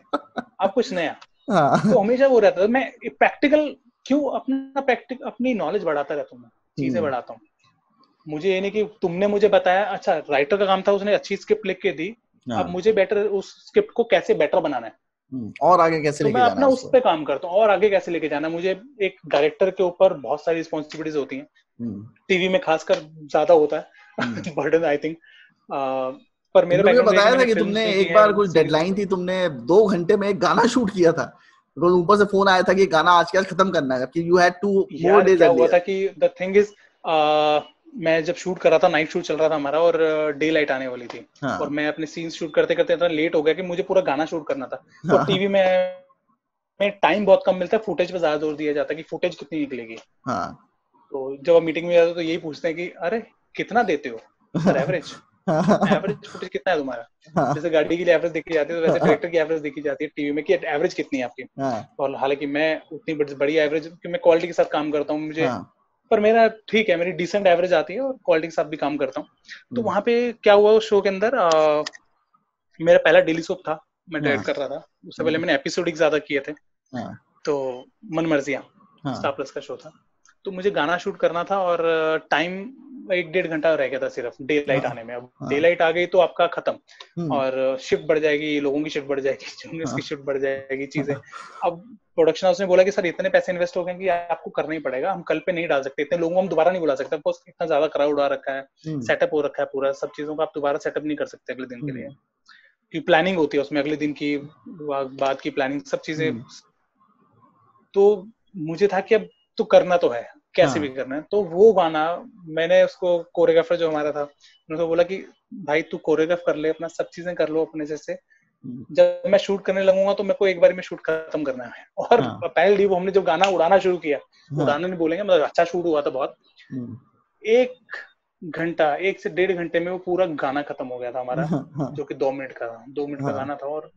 अब कुछ नया। हाँ। तो हमेशा वो रहता था। मैं प्रैक्टिकल क्यों अपना प्रैक्टिक अपनी नॉलेज बढ़ाता रहता हूँ मैं चीज़ें हम्म। बढ़ाता हूँ। मुझे ये नहीं कि तुमने मुझे बताया अच्छा राइटर का काम था उसने अच्छी स्क्रिप्ट लिख के दी। हाँ। अब मुझे बेटर उस स्क्रिप्ट को कैसे बेटर बनाना है? और आगे कैसे तो लेके मैं अपना उस पे काम करता हूँ और आगे कैसे लेके जाना मुझे एक डायरेक्टर के ऊपर बहुत सारी रिस्पॉन्सिबिलिटीज होती हैं। टीवी हम्म। में खासकर ज़्यादा होता है। बर्डन आई थिंक पर मेरे मुझे बताया था कि तुमने एक बार कुछ डेडलाइन थी तुमने दो घंटे में एक गाना शूट किया था। ऊपर से फ़ोन आया था कि गाना आज के आज खत्म करना है जबकि you had two more days हुआ था कि द थिंग इज़ मैं जब शूट कर रहा था नाइट शूट चल रहा था हमारा और डे लाइट आने वाली थी हाँ. और मैं अपने सीन शूट करते करते इतना लेट हो गया कि मुझे पूरा गाना शूट करना था तो हाँ. टीवी में में टाइम बहुत कम मिलता है फुटेज पे ज़्यादा ज़ोर दिया जाता है कि फुटेज कितनी निकलेगी हाँ. तो जब मीटिंग में जाते तो यही पूछते हैं कि अरे कितना देते हो एवरेज एवरेज फुटेज कितना है तुम्हारा हाँ. जैसे गाड़ी के लिए एवरेज देखी जाती है तो वैसे ट्रैक्टर की एवरेज देखी जाती है टीवी में कि एवरेज कितनी है आपकी हाँ. और हालाँकि मैं उतनी बड़ी एवरेज क्योंकि मैं क्वालिटी के साथ काम करता हूँ मुझे हाँ. पर मेरा ठीक है मेरी डिसेंट एवरेज आती है और क्वालिटी के साथ भी काम करता हूँ तो हम्म। वहाँ पे क्या हुआ उस शो के अंदर आ, मेरा पहला डेली सोप था मैं डायरेक्ट हाँ। कर रहा था उससे पहले हम्म। मैंने एपिसोड ज़्यादा किए थे हाँ। तो मन मर्जिया स्टार प्लस का शो था तो मुझे गाना शूट करना था और टाइम एक डेढ़ घंटा रह गया था सिर्फ़ डे लाइट हाँ, आने में अब डे हाँ। लाइट आ गई तो आपका खत्म हम्म। और शिफ्ट बढ़ जाएगी लोगों की शिफ्ट बढ़ जाएगी जूनियर्स की शिफ्ट। बढ़ जाएगी चीज़ें अब प्रोडक्शन हाउस ने बोला कि सर इतने पैसे इन्वेस्ट हो गए कि आपको करना ही पड़ेगा हम कल पे नहीं डाल सकते इतने लोगों को हम दोबारा नहीं बुला सकते बिकॉज़ इतना ज़्यादा क्राउड आ रखा है सेटअप हम्म। हो रखा है पूरा सब चीज़ों का आप दोबारा सेटअप नहीं कर सकते अगले दिन के लिए की प्लानिंग होती है उसमें अगले दिन की बाद की प्लानिंग सब चीज़ें हम्म। तो मुझे था कि अब तो करना तो है कैसे हाँ. भी करना है तो वो गाना मैंने उसको कोरियोग्राफर जो हमारा था उन्होंने तो बोला कि भाई तू कोरियोग्राफ कर ले अपना सब चीज़ें कर लो अपने जैसे हम्म। जब मैं शूट करने लगूँगा तो मेरे को एक बार में शूट खत्म करना है और हाँ. पहले डी वो हमने जब गाना उड़ाना शुरू किया हाँ. उड़ाना नहीं बोलेंगे मतलब अच्छा शूट हुआ था बहुत हम्म। एक घंटा एक से डेढ़ घंटे में वो पूरा गाना खत्म हो गया था हमारा हाँ, हाँ। जो कि दो मिनट का था दो मिनट का हाँ। गाना था और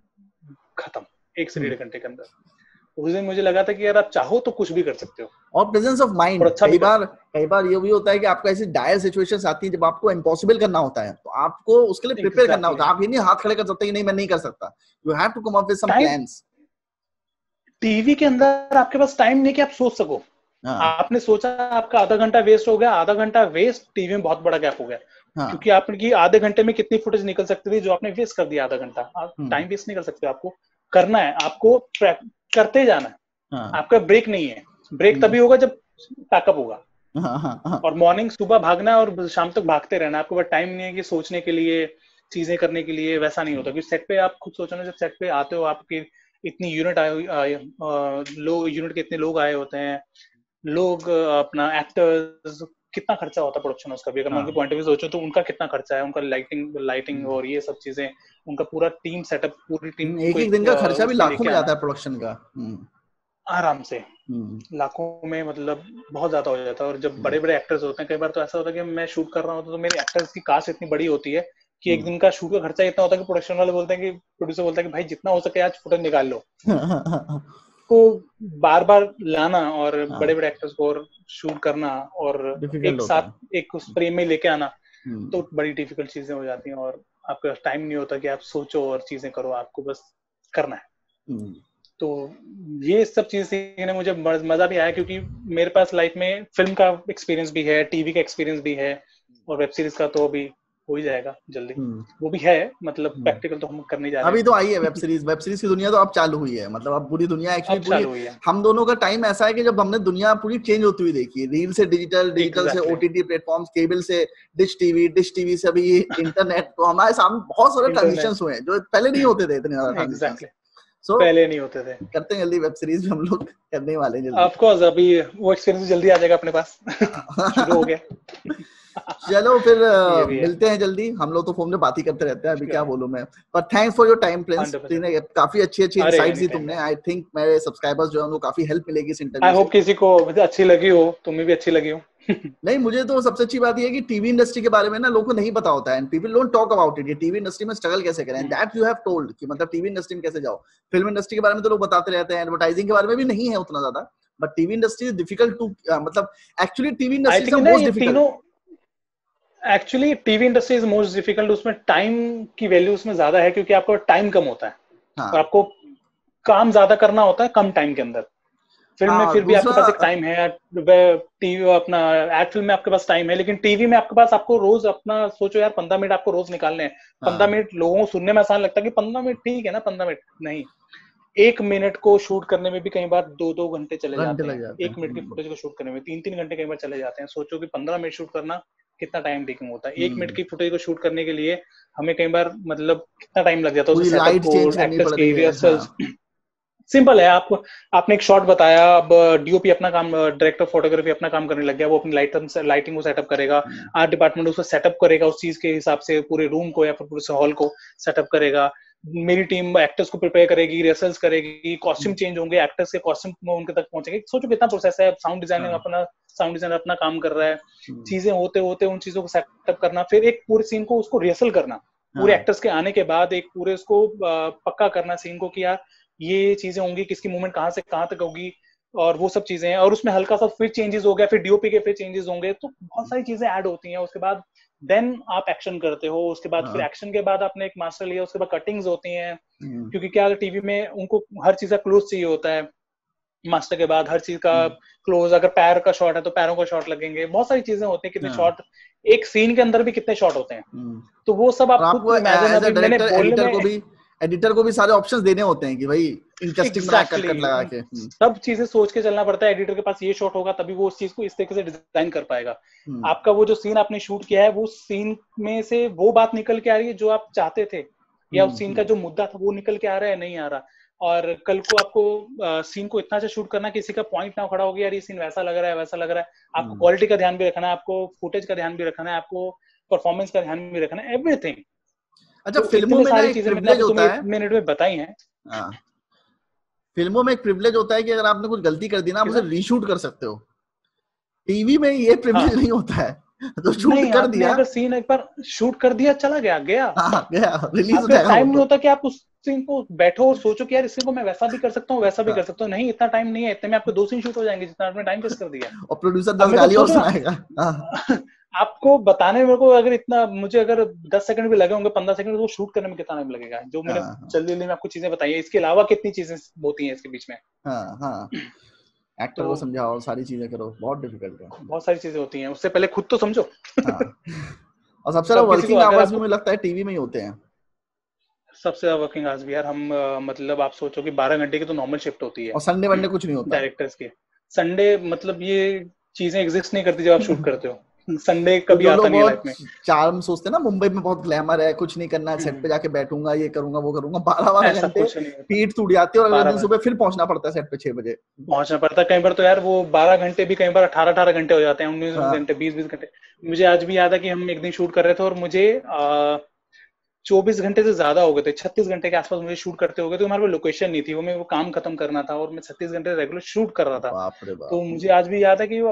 खत्म एक से डेढ़ हम्म। घंटे के अंदर उस दिन मुझे लगा था कि यार आप चाहो तो कुछ भी कर सकते हो। और प्रेजेंस ऑफ़ माइंड अच्छा कई बार कई बार ये भी होता है कि आपको ऐसी डायर सिचुएशंस आती है जब आपको इम्पॉसिबल करना होता है। तो आपको उसके लिए प्रिपेयर exactly. करना होता है। आप ये नहीं हाथ खड़े कर सकते कि नहीं मैं नहीं कर सकता। You have to come up with some plans TV के अंदर आपके पास टाइम नहीं कि आप सोच सको। हाँ. आपने सोचा आपका आधा घंटा वेस्ट हो गया आधा घंटा वेस्ट टीवी में बहुत बड़ा गैप हो गया। हाँ. क्योंकि आपकी आधे घंटे में कितनी फुटेज निकल सकती थी जो आपने वेस्ट कर दिया आधा घंटा। टाइम हम्म। वेस्ट नहीं कर सकते आपको। करना है। आपको करते जाना हाँ. आपका ब्रेक नहीं है ब्रेक हम्म। तभी होगा जब पैकअप होगा हाँ, हाँ, हाँ. और मॉर्निंग सुबह भागना और शाम तक भागते रहना आपको टाइम नहीं है कि सोचने के लिए चीज़ें करने के लिए वैसा नहीं होता क्योंकि सेट पे आप खुद सोचो ना जब सेट पे आते हो आपके इतनी यूनिट आए लोग यूनिट के इतने लोग आए होते हैं लोग अपना एक्टर्स कितना खर्चा होता है प्रोडक्शन उसका भी? अगर मैं उनके पॉइंट ऑफ़ व्यू सोचो तो उनका कितना खर्चा है? उनका लाइटिंग लाइटिंग और ये सब चीज़ें उनका पूरा टीम सेटअप पूरी टीम एक एक दिन का खर्चा भी लाखों में जाता है प्रोडक्शन का। हम्म। आराम से। हम्म। लाखों में मतलब बहुत ज़्यादा हो जाता है। और जब बड़े बड़े एक्टर्स होते हैं कई बार तो ऐसा होता है कि मैं शूट कर रहा हूँ तो मेरे एक्टर्स की कास्ट इतनी बड़ी होती है कि एक दिन का शूट का खर्चा इतना होता है कि प्रोडक्शन वाले बोलते हैं कि प्रोड्यूसर बोलता है कि भाई जितना हो सके आज फुटेज निकाल लो। को बार बार लाना और हाँ. बड़े बड़े एक्टर्स को और शूट करना और एक साथ एक उस फ्रेम में लेके आना हम्म। तो बड़ी डिफ़िकल्ट चीज़ें हो जाती हैं और आपके पास टाइम नहीं होता कि आप सोचो और चीज़ें करो आपको बस करना है हम्म। तो ये सब चीज़ सीखने मुझे मज़ा भी आया क्योंकि मेरे पास लाइफ में फ़िल्म का एक्सपीरियंस भी है टीवी का एक्सपीरियंस भी है और वेब सीरीज़ का तो अभी हो ही जाएगा जल्दी। हम्म। वो भी है मतलब प्रैक्टिकल हम्म। तो हम करने जा रहे हैं। अभी तो आई है वेब सीरीज़ वेब सीरीज़ की दुनिया तो अब चालू हुई है मतलब अब पूरी दुनिया एक्चुअली पूरी हम दोनों का टाइम ऐसा है कि जब हमने दुनिया पूरी चेंज होती हुई देखी रील से डिजिटल डिजिटल से ओटीटी प्लेटफॉर्म केबल से डिश टीवी डिश टीवी से अभी इंटरनेट तो हमारे सामने बहुत सारे ट्रांजिशन हुए हैं जो पहले नहीं होते थे इतने ज़्यादा सो so, पहले नहीं होते थे। करते हैं जल्दी वेब सीरीज़ हम लोग करने वाले हैं जल्दी। ऑफ़ कोर्स अभी वो एक्सपीरियंस जल्दी आ जाएगा अपने पास। शुरू हो गया। चलो फिर मिलते हैं जल्दी। हम लोग तो फ़ोन में बात ही करते रहते हैं अभी क्या बोलूँ मैं। पर thanks for your time Prince काफ़ी अच्छी अच्छी इनसाइट्स दी तुमने। आई थिंक मेरे सब्सक्राइबर्स जो हैं उनको काफ़ी हेल्प मिलेगी इस इंटरव्यू आई होप किसी को अच्छी लगी हो। तुम्हें भी अच्छी लगी हो। नहीं मुझे तो सबसे अच्छी बात यह है कि टीवी इंडस्ट्री के बारे में ना लोगों को नहीं पता होता है। And people don't talk about it ये टीवी इंडस्ट्री में स्ट्रगल कैसे करें। दैट यू हैव टोल्ड कि मतलब टीवी इंडस्ट्री में कैसे जाओ। फ़िल्म इंडस्ट्री के बारे में तो लोग बताते रहते हैं। एडवर्टाइजिंग के बारे में भी नहीं है उतना ज़्यादा। But TV industry is difficult to मतलब actually TV industry most difficult actually TV industry is most difficult उसमें टाइम की वैल्यू उसमें ज़्यादा है क्योंकि आपको टाइम कम होता है। हाँ. और आपको काम ज़्यादा करना होता है कम टाइम के अंदर। फ़िल्म हाँ, में फिर भी आपके पास एक टाइम है टीवी अपना एड फ़िल्म में आपके पास टाइम है लेकिन टीवी में आपके पास आपको रोज अपना सोचो यार पंद्रह मिनट आपको रोज निकालने हैं। हाँ। पंद्रह मिनट लोगों को सुनने में आसान लगता है कि पंद्रह मिनट ठीक है ना पंद्रह मिनट नहीं। एक मिनट को शूट करने में भी कई बार दो दो घंटे चले जाते हैं। एक मिनट की फुटेज को शूट करने में तीन तीन घंटे कई बार चले जाते हैं। सोचो कि पंद्रह मिनट शूट करना कितना टाइम टेकिंग होता है एक मिनट हम्म। की फुटेज को शूट करने के लिए हमें कई बार मतलब कितना टाइम लग जाता है सिंपल है आप आपने एक शॉट बताया अब डीओपी अपना काम डायरेक्टर फोटोग्राफी अपना काम करने लग गया वो अपनी लाइट लाइटिंग को सेटअप करेगा आर्ट हम्म। डिपार्टमेंट उसको सेटअप करेगा उस चीज़ के हिसाब से पूरे रूम को या फिर पूरे हॉल को सेटअप करेगा मेरी टीम एक्टर्स को प्रिपेयर करेगी रिहर्सल्स करेगी कॉस्ट्यूम चेंज होंगे एक्टर्स के कॉस्ट्यूम उनके तक पहुँचेंगे। सोचो कितना प्रोसेस है साउंड हाँ। अपना साउंड डिज़ाइनर अपना काम कर रहा है। हम्म। चीज़ें होते होते उन चीज़ों को सेटअप करना फिर एक पूरे सीन को उसको रिहर्सल करना। पूरे एक्टर्स हाँ। के आने के बाद एक पूरे उसको पक्का करना सीन को कि यार ये चीज़ें होंगी किसकी मूवमेंट कहाँ से कहाँ तक होगी और वो सब चीज़ें हैं। और उसमें हल्का सा फिर चेंजेस हो गया फिर डीओपी के फिर चेंजेस होंगे तो बहुत सारी चीज़ें ऐड होती हैं। उसके बाद देन आप एक्शन करते हो उसके बाद फिर एक्शन हाँ। के बाद आपने एक मास्टर लिया उसके बाद कटिंग्स होती हैं हम्म। क्योंकि क्या टीवी में उनको हर चीज़ का क्लोज चाहिए होता है मास्टर के बाद हर चीज़ का क्लोज हम्म। अगर पैर का शॉट है तो पैरों का शॉट लगेंगे बहुत सारी चीज़ें होती हैं कितने शॉट हाँ। एक सीन के अंदर भी कितने शॉट होते हैं हम्म। तो वो सब आप खुद इमेजिन मैंने बोलने को भी एडिटर को भी सारे ऑप्शंस देने होते हैं कि भाई इंटरेस्टिंग exactly. कर लगा के। हम्म। सब चीज़ें सोच के चलना पड़ता है। एडिटर के पास ये शॉट होगा तभी वो उस चीज़ को इस तरीके से डिज़ाइन कर पाएगा। हम्म। आपका वो जो सीन आपने शूट किया है वो सीन में से वो बात निकल के आ रही है जो आप चाहते थे? या उस सीन हम्म, का जो मुद्दा था वो निकल के आ रहा है नहीं आ रहा? और कल को आपको सीन को इतना अच्छा शूट करना किसी का पॉइंट ना खड़ा हो गया यार ये सीन वैसा लग रहा है वैसा लग रहा है। आपको क्वालिटी का ध्यान भी रखना है आपको फुटेज का ध्यान भी रखना है आपको परफॉर्मेंस का ध्यान भी रखना है एवरीथिंग अच्छा तो फ़िल्मों में सारी चीज़ें प्रिविलेज होता है। मिनट में बताई हैं। हाँ। फ़िल्मों में एक प्रिविलेज होता है कि अगर आपने कुछ गलती कर दी ना आप उसे रीशूट कर सकते हो। टीवी में ये प्रिविलेज हाँ। नहीं होता है। तो शूट कर दिया। अगर सीन एक बार शूट कर दिया चला गया गया। हाँ, गया। रिलीज़ हो जाएगा टाइम नहीं होता कि आप उस सीन को बैठो और सोचो कि यार इस सीन को मैं वैसा भी कर सकता हूँ वैसा भी। कर सकता हूँ। नहीं इतना टाइम नहीं है इतने में आपको दो सीन शूट हो जाएँगे जितना आपने टाइम वेस्ट कर दिया। और प्रोड्यूसर दस गाली और सुनाएगा। आपको बताने में को अगर इतना मुझे अगर दस सेकंड भी लगे होंगे पंद्रह सेकंड तो शुट करने में कितना टाइम लगेगा? जो मैंने हाँ, हाँ। जल्दी जल्दी में आपको चीज़ें बताई है इसके अलावा कितनी चीज़ें होती हैं इसके बीच में? हाँ हाँ। एक्टर को तो समझाओ सारी चीज़ें करो बहुत डिफ़िकल्ट है। बहुत सारी चीज़ें होती हैं उससे पहले खुद तो समझो। हाँ। और सबसे ज़्यादा वर्किंग आवर्स मुझे लगता है टीवी में ही होते हैं। सबसे ज़्यादा वर्किंग आवर्स भी यार हम मतलब आप सोचो कि 12 घंटे की तो नॉर्मल शिफ्ट होती है। और संडे वनडे कुछ नहीं होता। डायरेक्टर्स के। संडे मतलब ये चीज़ें एग्जिस्ट नहीं करती जब आप शूट करते हो। संडे तो कभी जो आता नहीं है लाइफ में। चार्म सोचते हैं ना मुंबई में बहुत ग्लैमर है कुछ नहीं करना है सेट हम्म। पे जाके बैठूँगा ये करूँगा वो करूँगा बारह बारह घंटे पीठ टूट जाती है और अगले दिन सुबह फिर पहुँचना पड़ता है सेट पे छह बजे। पहुँचना पड़ता है। कई बार तो यार वो 12 घंटे भी कई बार 18 18 घंटे हो जाते हैं 19 हाँ। घंटे 20 20 घंटे। मुझे आज भी याद है कि हम एक दिन शूट कर रहे थे और मुझे चौबीस घंटे से ज़्यादा हो गए थे। छत्तीस घंटे के आसपास मुझे शूट करते हो गए तो हमारे पास लोकेशन नहीं थी। वो मैं वो काम खत्म करना था और मैं छत्तीस घंटे रेगुलर शूट कर रहा था। बाप रे बाप। तो मुझे आज भी याद है कि वो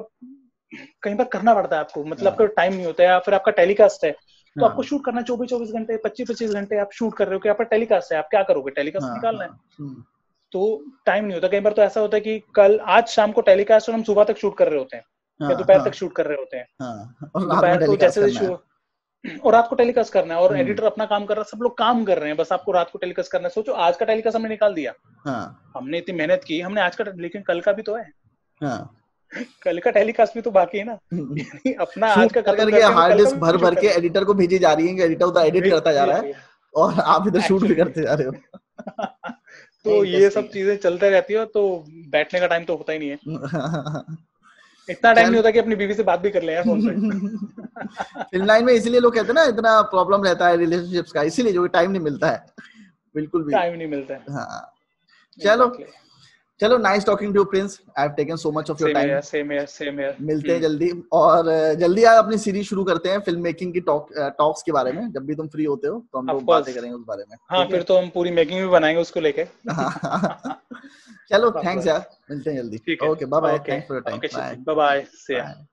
कई बार करना पड़ता है आपको मतलब हाँ। आपका टाइम नहीं होता है या फिर आपका टेलीकास्ट है तो हाँ, आपको शूट करना चौबीस चौबीस घंटे पच्चीस पच्चीस घंटे आप शूट कर रहे हो कि आपका टेलीकास्ट है आप क्या करोगे? टेलीकास्ट हाँ, निकालना है। हाँ, हम्म, तो टाइम नहीं होता। कई बार तो ऐसा होता है कि कल आज शाम को टेलीकास्ट और हम सुबह तक शूट कर रहे होते हैं या हाँ, दोपहर हाँ, तक शूट कर रहे होते हैं। हाँ, और रात दोपहर तो जैसे है। और रात को टेलीकास्ट करना है और हम्म। एडिटर अपना काम कर रहा है सब लोग काम कर रहे हैं बस आपको रात को टेलीकास्ट करना है। सोचो आज का टेलीकास्ट हमने निकाल दिया। हाँ। हमने इतनी मेहनत की हमने आज का लेकिन कल का भी तो है। हाँ। कल का टेलीकास्ट भी तो बाकी है ना। अपना आज का करके हार्ड डिस्क भर भर के एडिटर को भेजी जा रही है एडिटर उधर एडिट करता जा रहा है और आप इधर शूट भी करते जा रहे हो। तो ये सब चीज़ें चलते रहती है तो बैठने का टाइम तो होता ही नहीं है। इतना टाइम नहीं होता कि अपनी बीवी से बात भी कर ले यार फ़ोन पे लाइन में इसीलिए लोग कहते हैं ना इतना प्रॉब्लम रहता है रिलेशनशिप्स का इसीलिए जो टाइम नहीं मिलता है। बिल्कुल भी। टाइम नहीं मिलता है। हाँ। चलो. चलो nice talking to Prince I have taken so much of your time same here, same here. मिलते हैं हम्म, जल्दी। और जल्दी आप अपनी सीरीज़ शुरू करते हैं फ़िल्म मेकिंग की टॉक टॉक्स के बारे में। जब भी तुम फ्री होते हो तो हम लोग बातें करेंगे उस बारे में। हाँ फिर तो हम पूरी मेकिंग भी बनाएँगे उसको लेके। चलो थैंक्स यार। मिलते हैं जल्दी। Okay bye bye thanks for your time bye bye ya. Bye